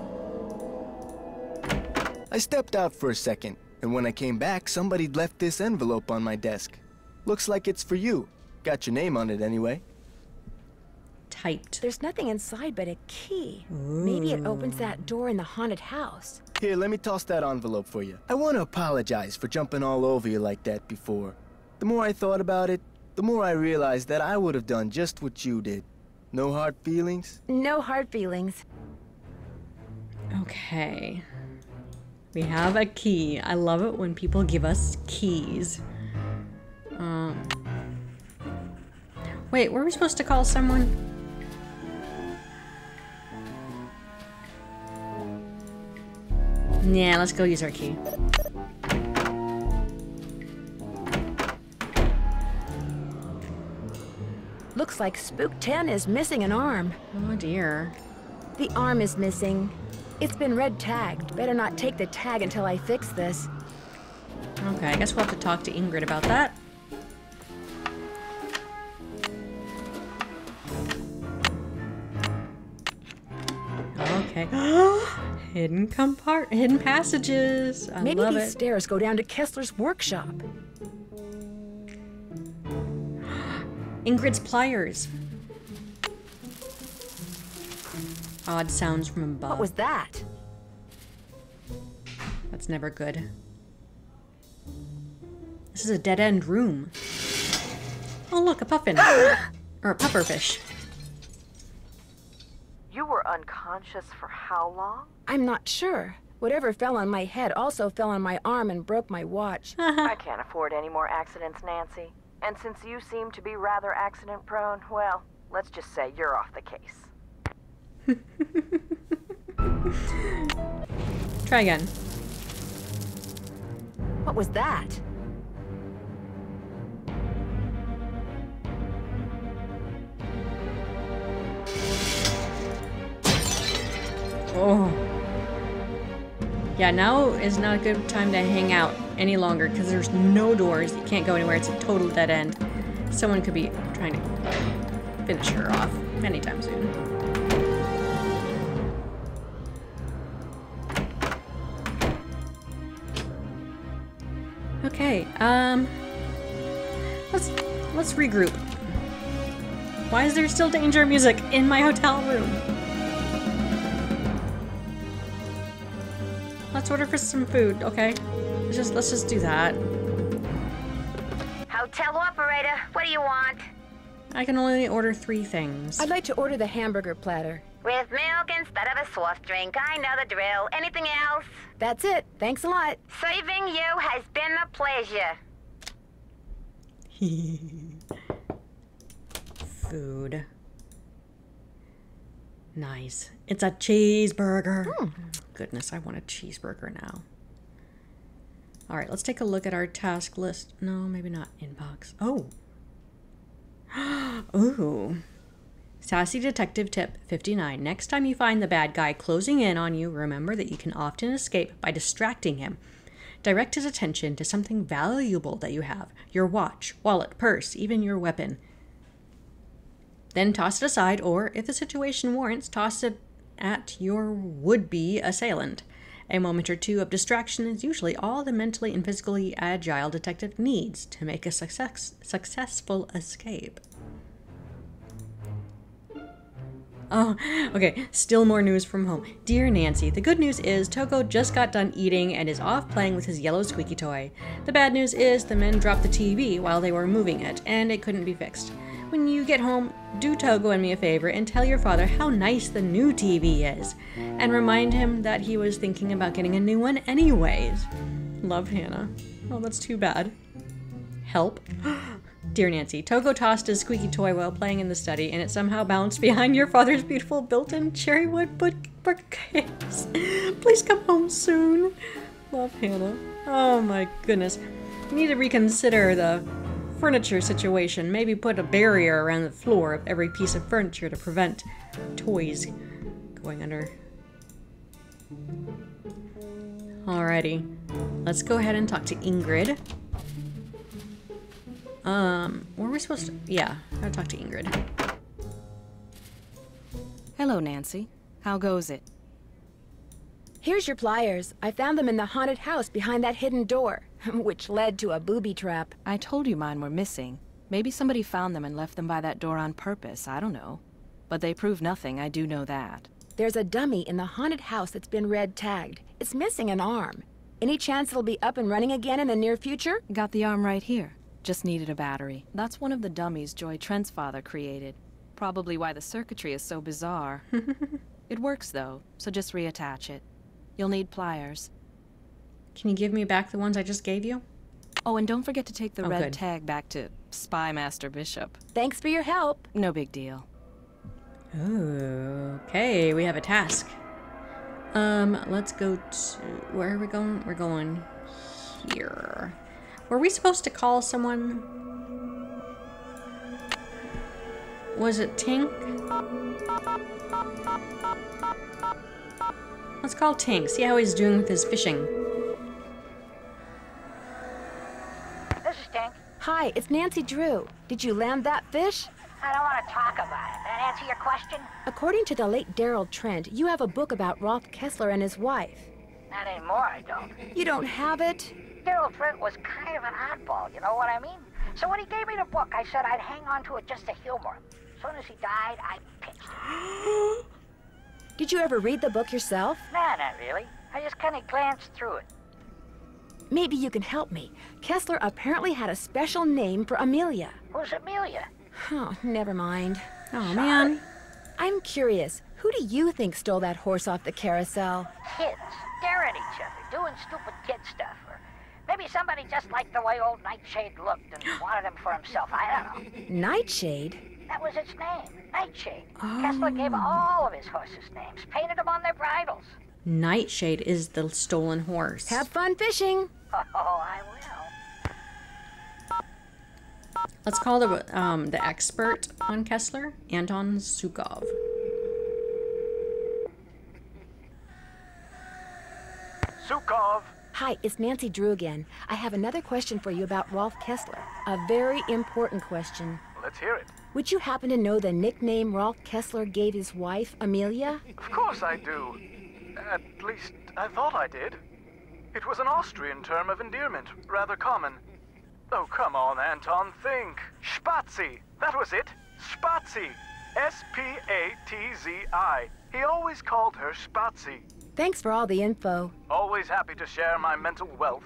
I stepped out for a second, and when I came back, somebody'd left this envelope on my desk. Looks like it's for you. Got your name on it anyway. Typed. There's nothing inside but a key. Maybe it opens that door in the haunted house. Here, let me toss that envelope for you. I want to apologize for jumping all over you like that before. The more I thought about it, the more I realized that I would have done just what you did. No hard feelings? No hard feelings. Okay. We have a key. I love it when people give us keys. Um, wait, were we supposed to call someone? Yeah, let's go use our key. Looks like Spook 10 is missing an arm. Oh dear. The arm is missing. It's been red tagged. Better not take the tag until I fix this. Okay, I guess we'll have to talk to Ingrid about that. Okay. hidden compart hidden passages. I Maybe love these it. stairs go down to Kessler's workshop. Ingrid's pliers. Odd sounds from above. What was that? That's never good. This is a dead end room. Oh look, a puffin. or a pufferfish. You were unconscious for how long? I'm not sure. Whatever fell on my head also fell on my arm and broke my watch. I can't afford any more accidents, Nancy. And since you seem to be rather accident prone, well, let's just say you're off the case. Try again. What was that? Oh. Yeah, now is not a good time to hang out any longer because there's no doors. You can't go anywhere. It's a total dead end. Someone could be trying to finish her off anytime soon. Okay, um let's let's regroup. Why is there still danger music in my hotel room? Let's order for some food, okay? Let's just let's just do that. Hotel operator, what do you want? I can only order three things. I'd like to order the hamburger platter. With milk instead of a soft drink. I know the drill. Anything else? That's it. Thanks a lot. Saving you has been a pleasure. Food. Nice. It's a cheeseburger. Hmm. Goodness, I want a cheeseburger now. All right, let's take a look at our task list. No, maybe not inbox. Oh. Ooh. Sassy Detective Tip 59. Next time you find the bad guy closing in on you, remember that you can often escape by distracting him. Direct his attention to something valuable that you have your watch, wallet, purse, even your weapon. Then toss it aside, or, if the situation warrants, toss it at your would be assailant. A moment or two of distraction is usually all the mentally and physically agile detective needs to make a success, successful escape. Oh, okay. Still more news from home. Dear Nancy, the good news is Togo just got done eating and is off playing with his yellow squeaky toy. The bad news is the men dropped the TV while they were moving it, and it couldn't be fixed. When you get home, do Togo and me a favor and tell your father how nice the new TV is, and remind him that he was thinking about getting a new one anyways. Love Hannah. Oh, that's too bad. Help. Dear Nancy, Togo tossed his squeaky toy while playing in the study, and it somehow bounced behind your father's beautiful built-in cherrywood book bookcase. Please come home soon. Love Hannah. Oh my goodness. We need to reconsider the furniture situation. Maybe put a barrier around the floor of every piece of furniture to prevent toys going under. Alrighty. Let's go ahead and talk to Ingrid. Um, where were we supposed to? Yeah, I gotta talk to Ingrid. Hello, Nancy. How goes it? Here's your pliers. I found them in the haunted house behind that hidden door, which led to a booby trap. I told you mine were missing. Maybe somebody found them and left them by that door on purpose. I don't know. But they prove nothing, I do know that. There's a dummy in the haunted house that's been red tagged. It's missing an arm. Any chance it'll be up and running again in the near future? Got the arm right here. Just needed a battery. That's one of the dummies Joy Trent's father created. Probably why the circuitry is so bizarre. it works though, so just reattach it. You'll need pliers. Can you give me back the ones I just gave you? Oh, and don't forget to take the Oh, red good. tag back to Spy Master Bishop. Thanks for your help. No big deal. Okay, we have a task. Um, let's go to where are we going? We're going here. Were we supposed to call someone? Was it Tink? Let's call Tink. See how he's doing with his fishing. Hi, it's Nancy Drew. Did you land that fish? I don't want to talk about it. That answer your question? According to the late Daryl Trent, you have a book about Rolf Kessler and his wife. Not anymore, I don't. You don't have it? Daryl Trent was kind of an oddball, you know what I mean? So when he gave me the book, I said I'd hang on to it just to humor him. As soon as he died, I pitched it. Did you ever read the book yourself? Nah, not really. I just kind of glanced through it. Maybe you can help me. Kessler apparently had a special name for Amelia. Who's Amelia? Oh, never mind. Oh, man. I'm curious. Who do you think stole that horse off the carousel? Kids staring at each other, doing stupid kid stuff. Or maybe somebody just liked the way old Nightshade looked and wanted him for himself. I don't know. Nightshade? That was its name, Nightshade. Oh. Kessler gave all of his horses names, painted them on their bridles. Nightshade is the stolen horse. Have fun fishing. Oh, I will. Let's call the um, the expert on Kessler, Anton Sukov. Sukov! Hi, it's Nancy Drew again. I have another question for you about Rolf Kessler. A very important question. Let's hear it. Would you happen to know the nickname Rolf Kessler gave his wife, Amelia? Of course I do. At least, I thought I did. It was an Austrian term of endearment, rather common. Oh, come on, Anton, think. Spatzi! That was it. Spatzi! S P A T Z I. He always called her Spatzi. Thanks for all the info. Always happy to share my mental wealth.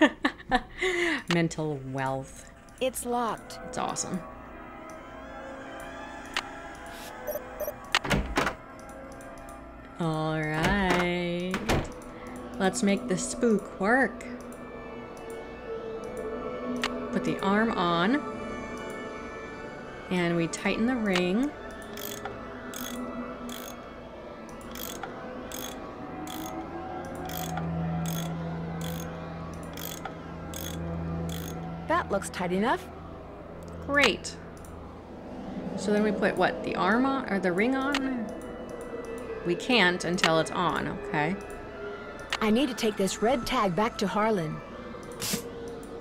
Mental wealth. It's locked. It's awesome. All right. Let's make the spook work. Put the arm on. And we tighten the ring. That looks tight enough. Great. So then we put what? The arm on or the ring on? We can't until it's on, okay? I need to take this red tag back to Harlan.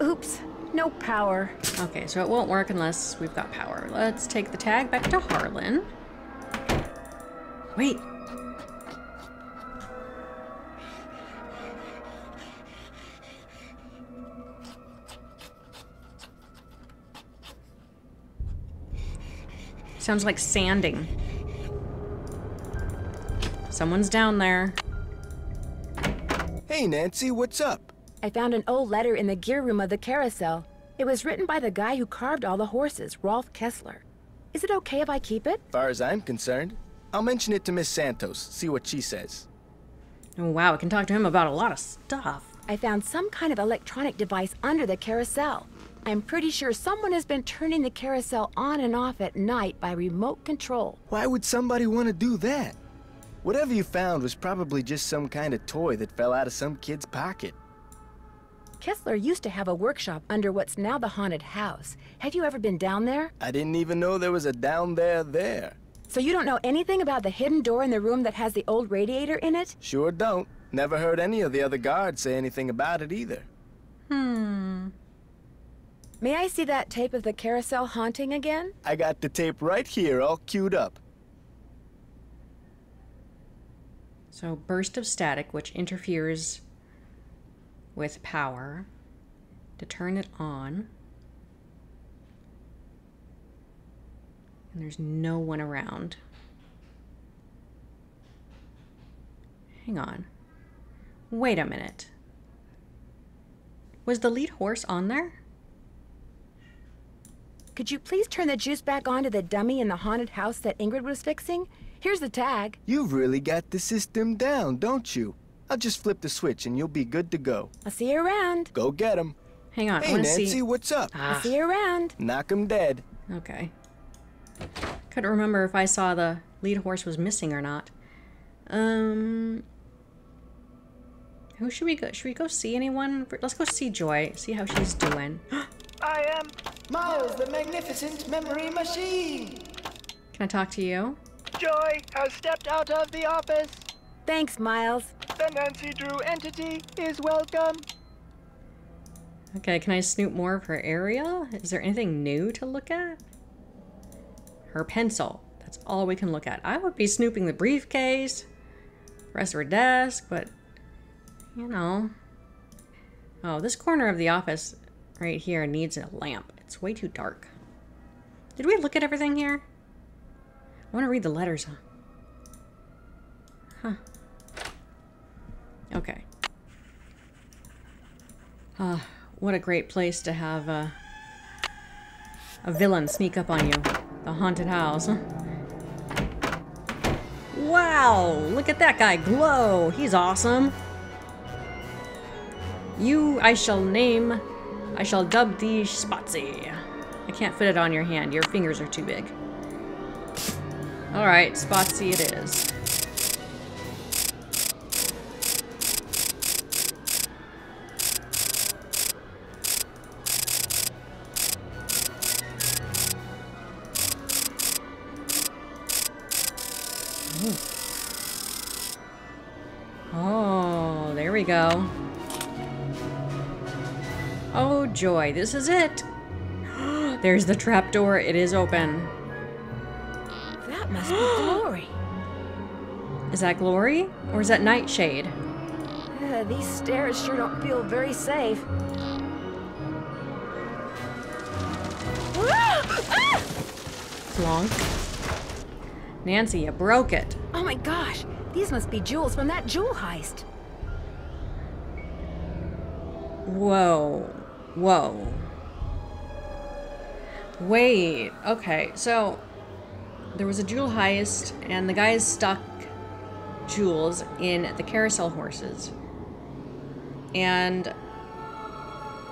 Oops, no power. Okay, so it won't work unless we've got power. Let's take the tag back to Harlan. Wait. Sounds like sanding. Someone's down there. Hey, Nancy, what's up? I found an old letter in the gear room of the carousel. It was written by the guy who carved all the horses, Rolf Kessler. Is it okay if I keep it? Far as I'm concerned, I'll mention it to Miss Santos, see what she says. Oh, wow, I can talk to him about a lot of stuff. I found some kind of electronic device under the carousel. I'm pretty sure someone has been turning the carousel on and off at night by remote control. Why would somebody want to do that? Whatever you found was probably just some kind of toy that fell out of some kid's pocket. Kessler used to have a workshop under what's now the haunted house. Have you ever been down there? I didn't even know there was a down there there. So you don't know anything about the hidden door in the room that has the old radiator in it? Sure don't. Never heard any of the other guards say anything about it either. Hmm. May I see that tape of the carousel haunting again? I got the tape right here, all queued up. So burst of static, which interferes with power to turn it on. And there's no one around. Hang on. Wait a minute. Was the lead horse on there? Could you please turn the juice back on to the dummy in the haunted house that Ingrid was fixing? Here's the tag. You've really got the system down, don't you? I'll just flip the switch and you'll be good to go. I'll see you around. Go get him. Hang on, Hey, I want to Nancy, see. what's up? I'll see you around. Knock him dead. Okay. Couldn't remember if I saw the lead horse was missing or not. Um. Who should we go? Should we go see anyone? Let's go see Joy. See how she's doing. I am Miles, the magnificent memory machine. Can I talk to you? Joy has stepped out of the office. Thanks, Miles. The Nancy Drew entity is welcome. Okay, can I snoop more of her area? Is there anything new to look at? Her pencil. That's all we can look at. I would be snooping the briefcase, rest of her desk, but you know. Oh, this corner of the office right here needs a lamp. It's way too dark. Did we look at everything here? I want to read the letters. Huh. Huh. Okay. Ah, what a great place to have a, a villain sneak up on you. The haunted house. Wow, look at that guy glow. He's awesome. You, I shall name, I shall dub thee Spotsy. I can't fit it on your hand. Your fingers are too big. Alright, Spotsy it is. Oh, there we go. Oh, joy. This is it. There's the trapdoor. It is open. That must be glory. Is that Glory? Or is that Nightshade? Uh, these stairs sure don't feel very safe. Flonk. Nancy, you broke it. Oh my gosh, These must be jewels from that jewel heist. Whoa. Whoa. Wait. Okay, so there was a jewel heist, and the guys stuck jewels in the carousel horses. And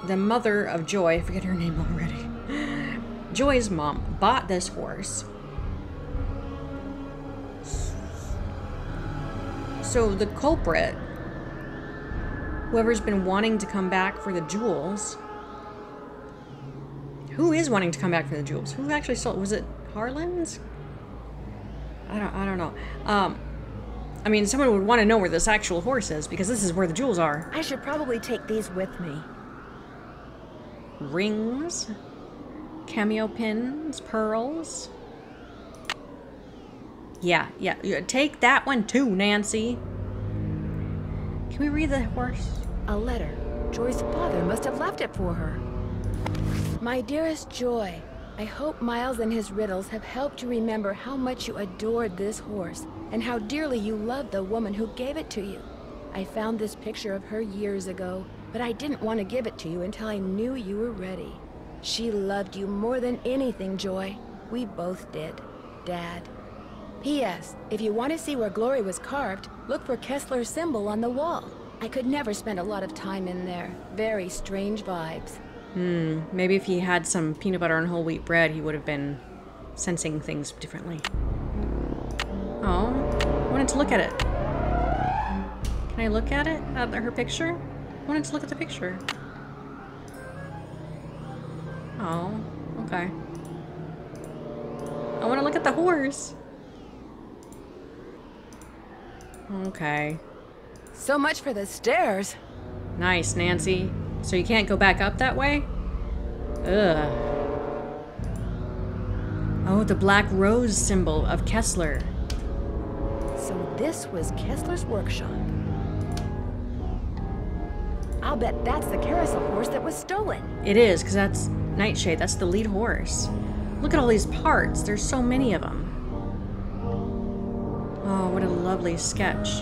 the mother of Joy, I forget her name already. Joy's mom bought this horse. So the culprit, whoever's been wanting to come back for the jewels, who is wanting to come back for the jewels? Who actually stole? Was it Harlan's? I don't. I don't know. Um, I mean, someone would want to know where this actual horse is because this is where the jewels are. I should probably take these with me. Rings, cameo pins, pearls. Yeah, yeah. yeah, Take that one too, Nancy. Can we read the horse? A letter. Joy's father must have left it for her. My dearest Joy, I hope Miles and his riddles have helped you remember how much you adored this horse and how dearly you loved the woman who gave it to you. I found this picture of her years ago, but I didn't want to give it to you until I knew you were ready. She loved you more than anything, Joy. We both did. Dad. P.S. If you want to see where Glory was carved, look for Kessler's symbol on the wall. I could never spend a lot of time in there. Very strange vibes. Hmm, maybe if he had some peanut butter and whole wheat bread, he would have been sensing things differently. Oh, I wanted to look at it. Can I look at it? At her picture? I wanted to look at the picture. Oh, okay. I want to look at the horse. Okay. So much for the stairs. Nice, Nancy. So you can't go back up that way? Ugh. Oh, the black rose symbol of Kessler. So this was Kessler's workshop. I'll bet that's the carousel horse that was stolen. It is, because that's Nightshade. That's the lead horse. Look at all these parts. There's so many of them. Oh, what a lovely sketch.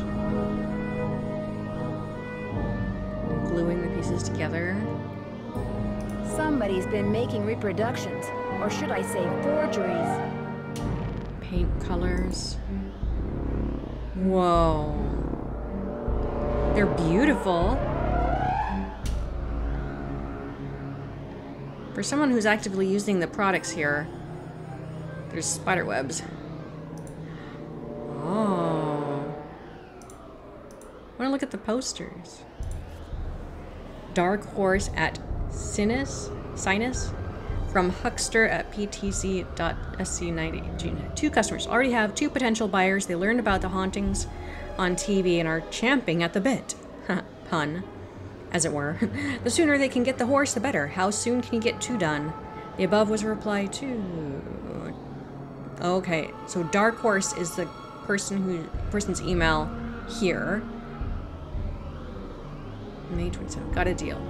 Pieces together. Somebody's been making reproductions, or should I say forgeries. Paint colors. Whoa. They're beautiful. For someone who's actively using the products here, there's spider webs. Oh. I want to look at the posters. Dark Horse at Sinus, Sinus from Huckster at PTC.SC90. Two customers already have two potential buyers. They learned about the hauntings on TV and are champing at the bit. Pun, as it were. the sooner they can get the horse, the better. How soon can you get two done? The above was a reply to. Okay, so Dark Horse is the person who person's email here. May 27. Got a deal.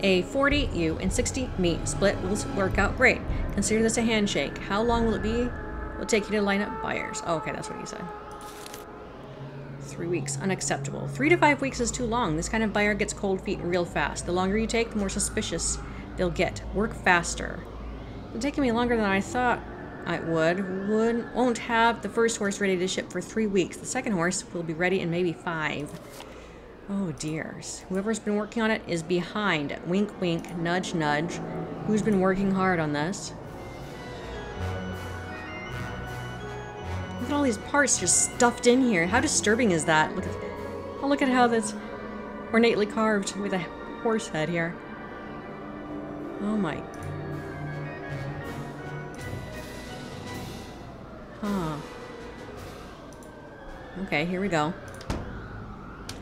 A 40 you and 60 me split will work out great. Consider this a handshake. How long will it be? Will take you to line up buyers. Oh, okay, that's what he said. Three weeks. Unacceptable. Three to five weeks is too long. This kind of buyer gets cold feet real fast. The longer you take, the more suspicious they'll get. Work faster. It's taking me longer than I thought I would. Would won't have the first horse ready to ship for three weeks. The second horse will be ready in maybe five. Oh dears. Whoever's been working on it is behind. Wink, wink, nudge, nudge. Who's been working hard on this? Look at all these parts just stuffed in here. How disturbing is that? Look at, oh, look at how that's ornately carved with a horse head here. Oh my. Huh. Okay, here we go.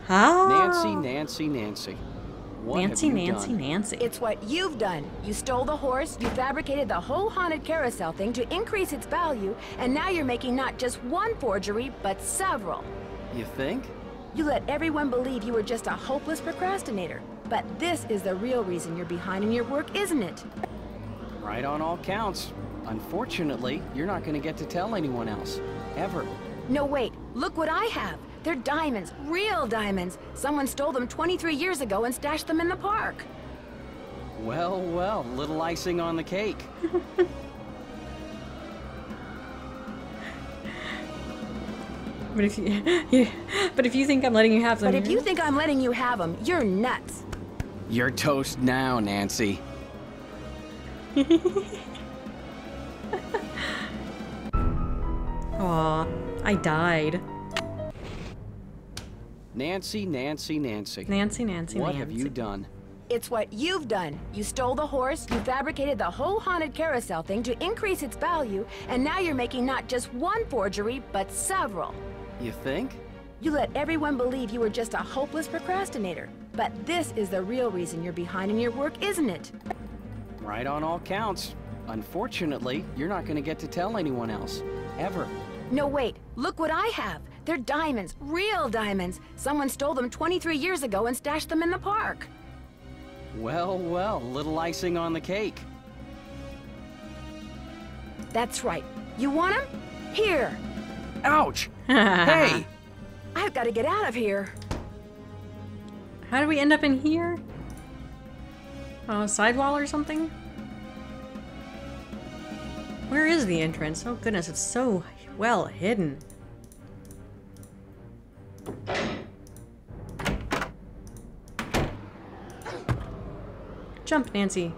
Ah. Nancy, Nancy, Nancy. What Nancy, Nancy, done? Nancy. It's what you've done. You stole the horse, you fabricated the whole haunted carousel thing to increase its value, and now you're making not just one forgery, but several. You think? You let everyone believe you were just a hopeless procrastinator. But this is the real reason you're behind in your work, isn't it? Right on all counts. Unfortunately, you're not going to get to tell anyone else. Ever. No, wait. Look what I have. They're diamonds, real diamonds. Someone stole them 23 years ago and stashed them in the park. Well, well, little icing on the cake. But if you, yeah, but if you think I'm letting you have them, But if you think I'm letting you have them, you're nuts. You're toast now, Nancy. Aw, I died. Nancy, Nancy, Nancy. Nancy, Nancy, What Nancy. have you done? It's what you've done. You stole the horse, you fabricated the whole haunted carousel thing to increase its value, and now you're making not just one forgery, but several. You think? You let everyone believe you were just a hopeless procrastinator. But this is the real reason you're behind in your work, isn't it? Right on all counts. Unfortunately, you're not going to get to tell anyone else. Ever. No, wait. Look what I have. They're diamonds, real diamonds. Someone stole them 23 years ago and stashed them in the park. Well, well, little icing on the cake. That's right. You want them? Here. Ouch! hey! I've got to get out of here. How do we end up in here? Uh, sidewall or something? Where is the entrance? Oh goodness, it's so well hidden. Jump, Nancy.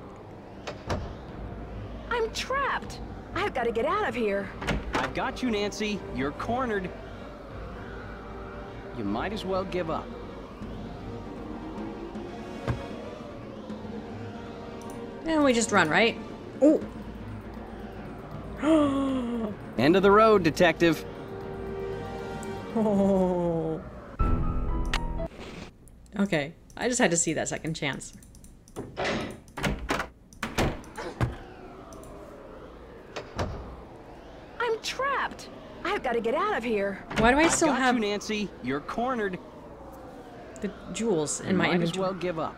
I'm trapped. I've got to get out of here. I've got you, Nancy. You're cornered. You might as well give up. And we just run, right? Oh. End of the road, detective. Oh. Okay, I just had to see that second chance. I'm trapped. I've got to get out of here. Why do I still got have you, Nancy? You're cornered. the jewels in You my might as inventory? well give up.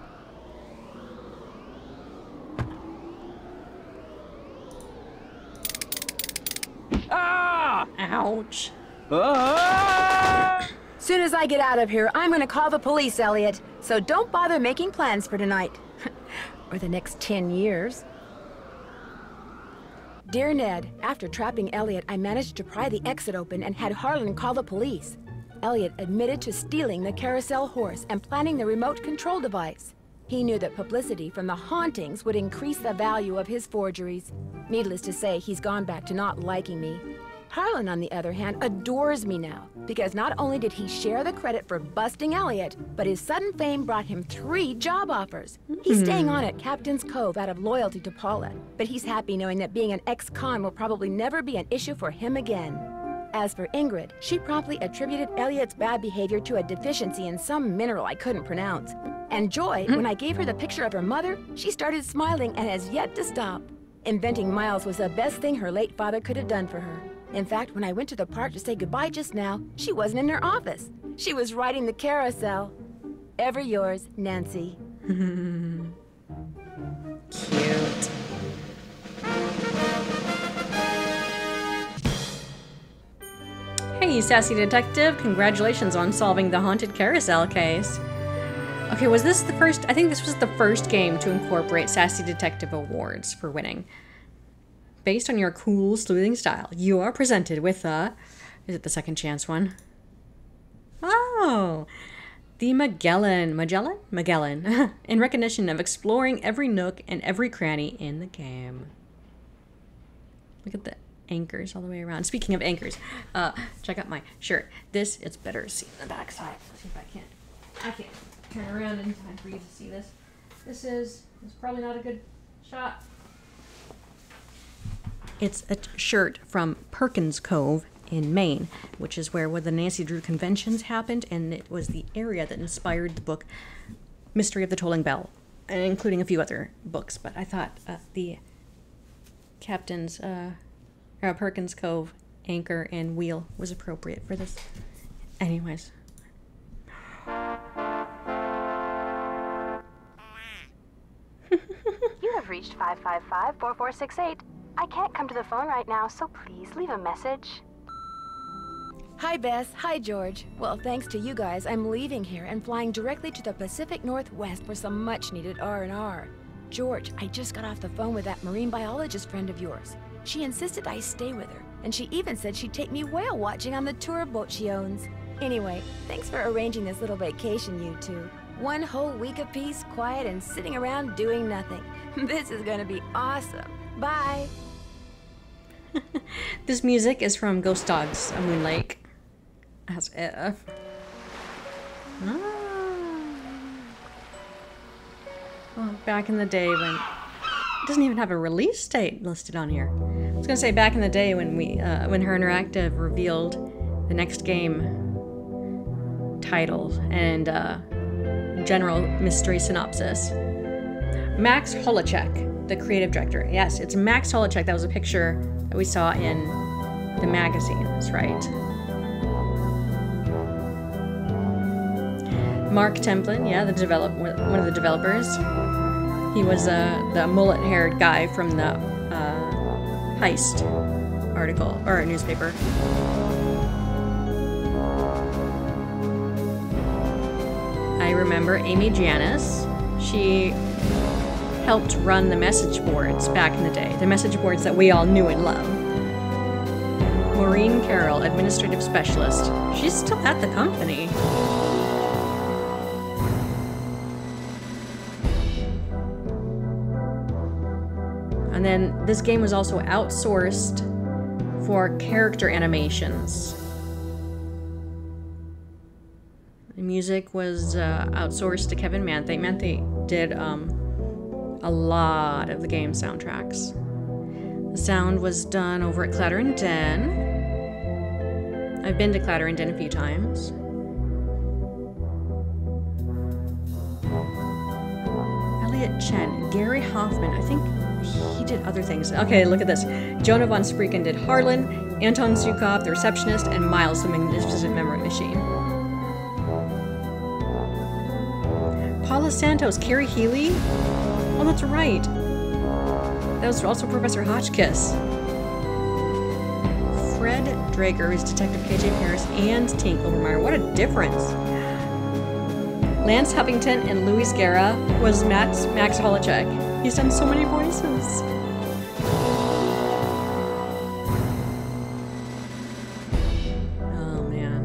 Ah! Ouch. Ah! Soon as I get out of here, I'm going to call the police, Elliot. So don't bother making plans for tonight. or the next 10 years. Dear Ned, after trapping Elliot, I managed to pry the exit open and had Harlan call the police. Elliot admitted to stealing the carousel horse and planning the remote control device. He knew that publicity from the hauntings would increase the value of his forgeries. Needless to say, he's gone back to not liking me. Harlan, on the other hand, adores me now because not only did he share the credit for busting Elliot, but his sudden fame brought him three job offers. He's staying on at Captain's Cove out of loyalty to Paula, but he's happy knowing that being an ex-con will probably never be an issue for him again. As for Ingrid, she promptly attributed Elliot's bad behavior to a deficiency in some mineral I couldn't pronounce. And Joy, when I gave her the picture of her mother, she started smiling and has yet to stop. Inventing Miles was the best thing her late father could have done for her. In fact, when I went to the park to say goodbye just now, she wasn't in her office. She was riding the carousel. Ever yours, Nancy. Cute. Hey, sassy detective! Congratulations on solving the haunted carousel case. Okay, was this the first? I think this was the first game to incorporate sassy detective awards for winning. Based on your cool, sleuthing style, you are presented with a. Is it the second chance one? Oh, the Magellan. Magellan? Magellan. in recognition of exploring every nook and every cranny in the game. Look at the anchors all the way around. Speaking of anchors, uh, check out my shirt. This, it's better seen on the back side. Let's see if I can't. I can't turn around in time for you to see this. This is, it's probably not a good shot. It's a shirt from Perkins Cove in Maine, which is where, where the Nancy Drew conventions happened, and it was the area that inspired the book Mystery of the Tolling Bell, including a few other books. But I thought uh, the captain's uh, uh, Perkins Cove anchor and wheel was appropriate for this. Anyways, You have reached 555 4468. I can't come to the phone right now, so please leave a message. Hi, Bess. Hi, George. Well, thanks to you guys, I'm leaving here and flying directly to the Pacific Northwest for some much-needed R&R. George, I just got off the phone with that marine biologist friend of yours. She insisted I stay with her, and she even said she'd take me whale watching on the tour boat she owns. Anyway, thanks for arranging this little vacation, you two. One whole week of peace, quiet, and sitting around doing nothing. This is gonna be awesome. Bye! this music is from Ghost Dogs, A Moon Lake. As if. Ah. Well, back in the day when it doesn't even have a release date listed on here. I was gonna say back in the day when we uh, when Her Interactive revealed the next game title and uh, general mystery synopsis. Max Holechek, the creative director. Yes, it's Max Holechek. That was a picture that we saw in the magazines, right? Mark Templin, yeah, the develop one of the developers. He was uh, the mullet-haired guy from the uh, heist article or newspaper. I remember Amy Janis. She helped run the message boards back in the day, the message boards that we all knew and loved. Maureen Carroll, administrative specialist. She's still at the company. And then this game was also outsourced for character animations. The music was uh, outsourced to Kevin Manthei. Manthei did um, a lot of the game soundtracks. The sound was done over at Clatter and Din. I've been to Clatter and Din a few times. Elliot Chen, Gary Hoffman, I think he did other things. Okay, look at this. Jonah von Spreecken did Harlan, Anton Zukov, the receptionist, and Miles, the magnificent memory machine. Paula Santos, Carrie Healy. Oh, that's right. That was also Professor Hotchkiss. Fred Drager is Detective KJ Paris and Tink Overmeyer. What a difference. Lance Huffington and Louis Guerra was Max, Max Holechek. He's done so many voices. Oh, man.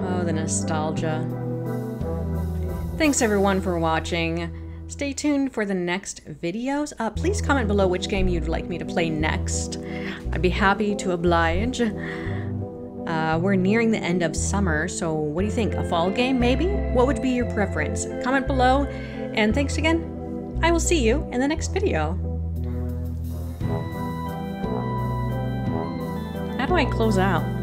Oh, the nostalgia. Thanks everyone for watching. Stay tuned for the next videos. Uh, please comment below which game you'd like me to play next. I'd be happy to oblige. Uh, we're nearing the end of summer, so what do you think? A fall game, maybe? What would be your preference? Comment below, and thanks again. I will see you in the next video. How do I close out?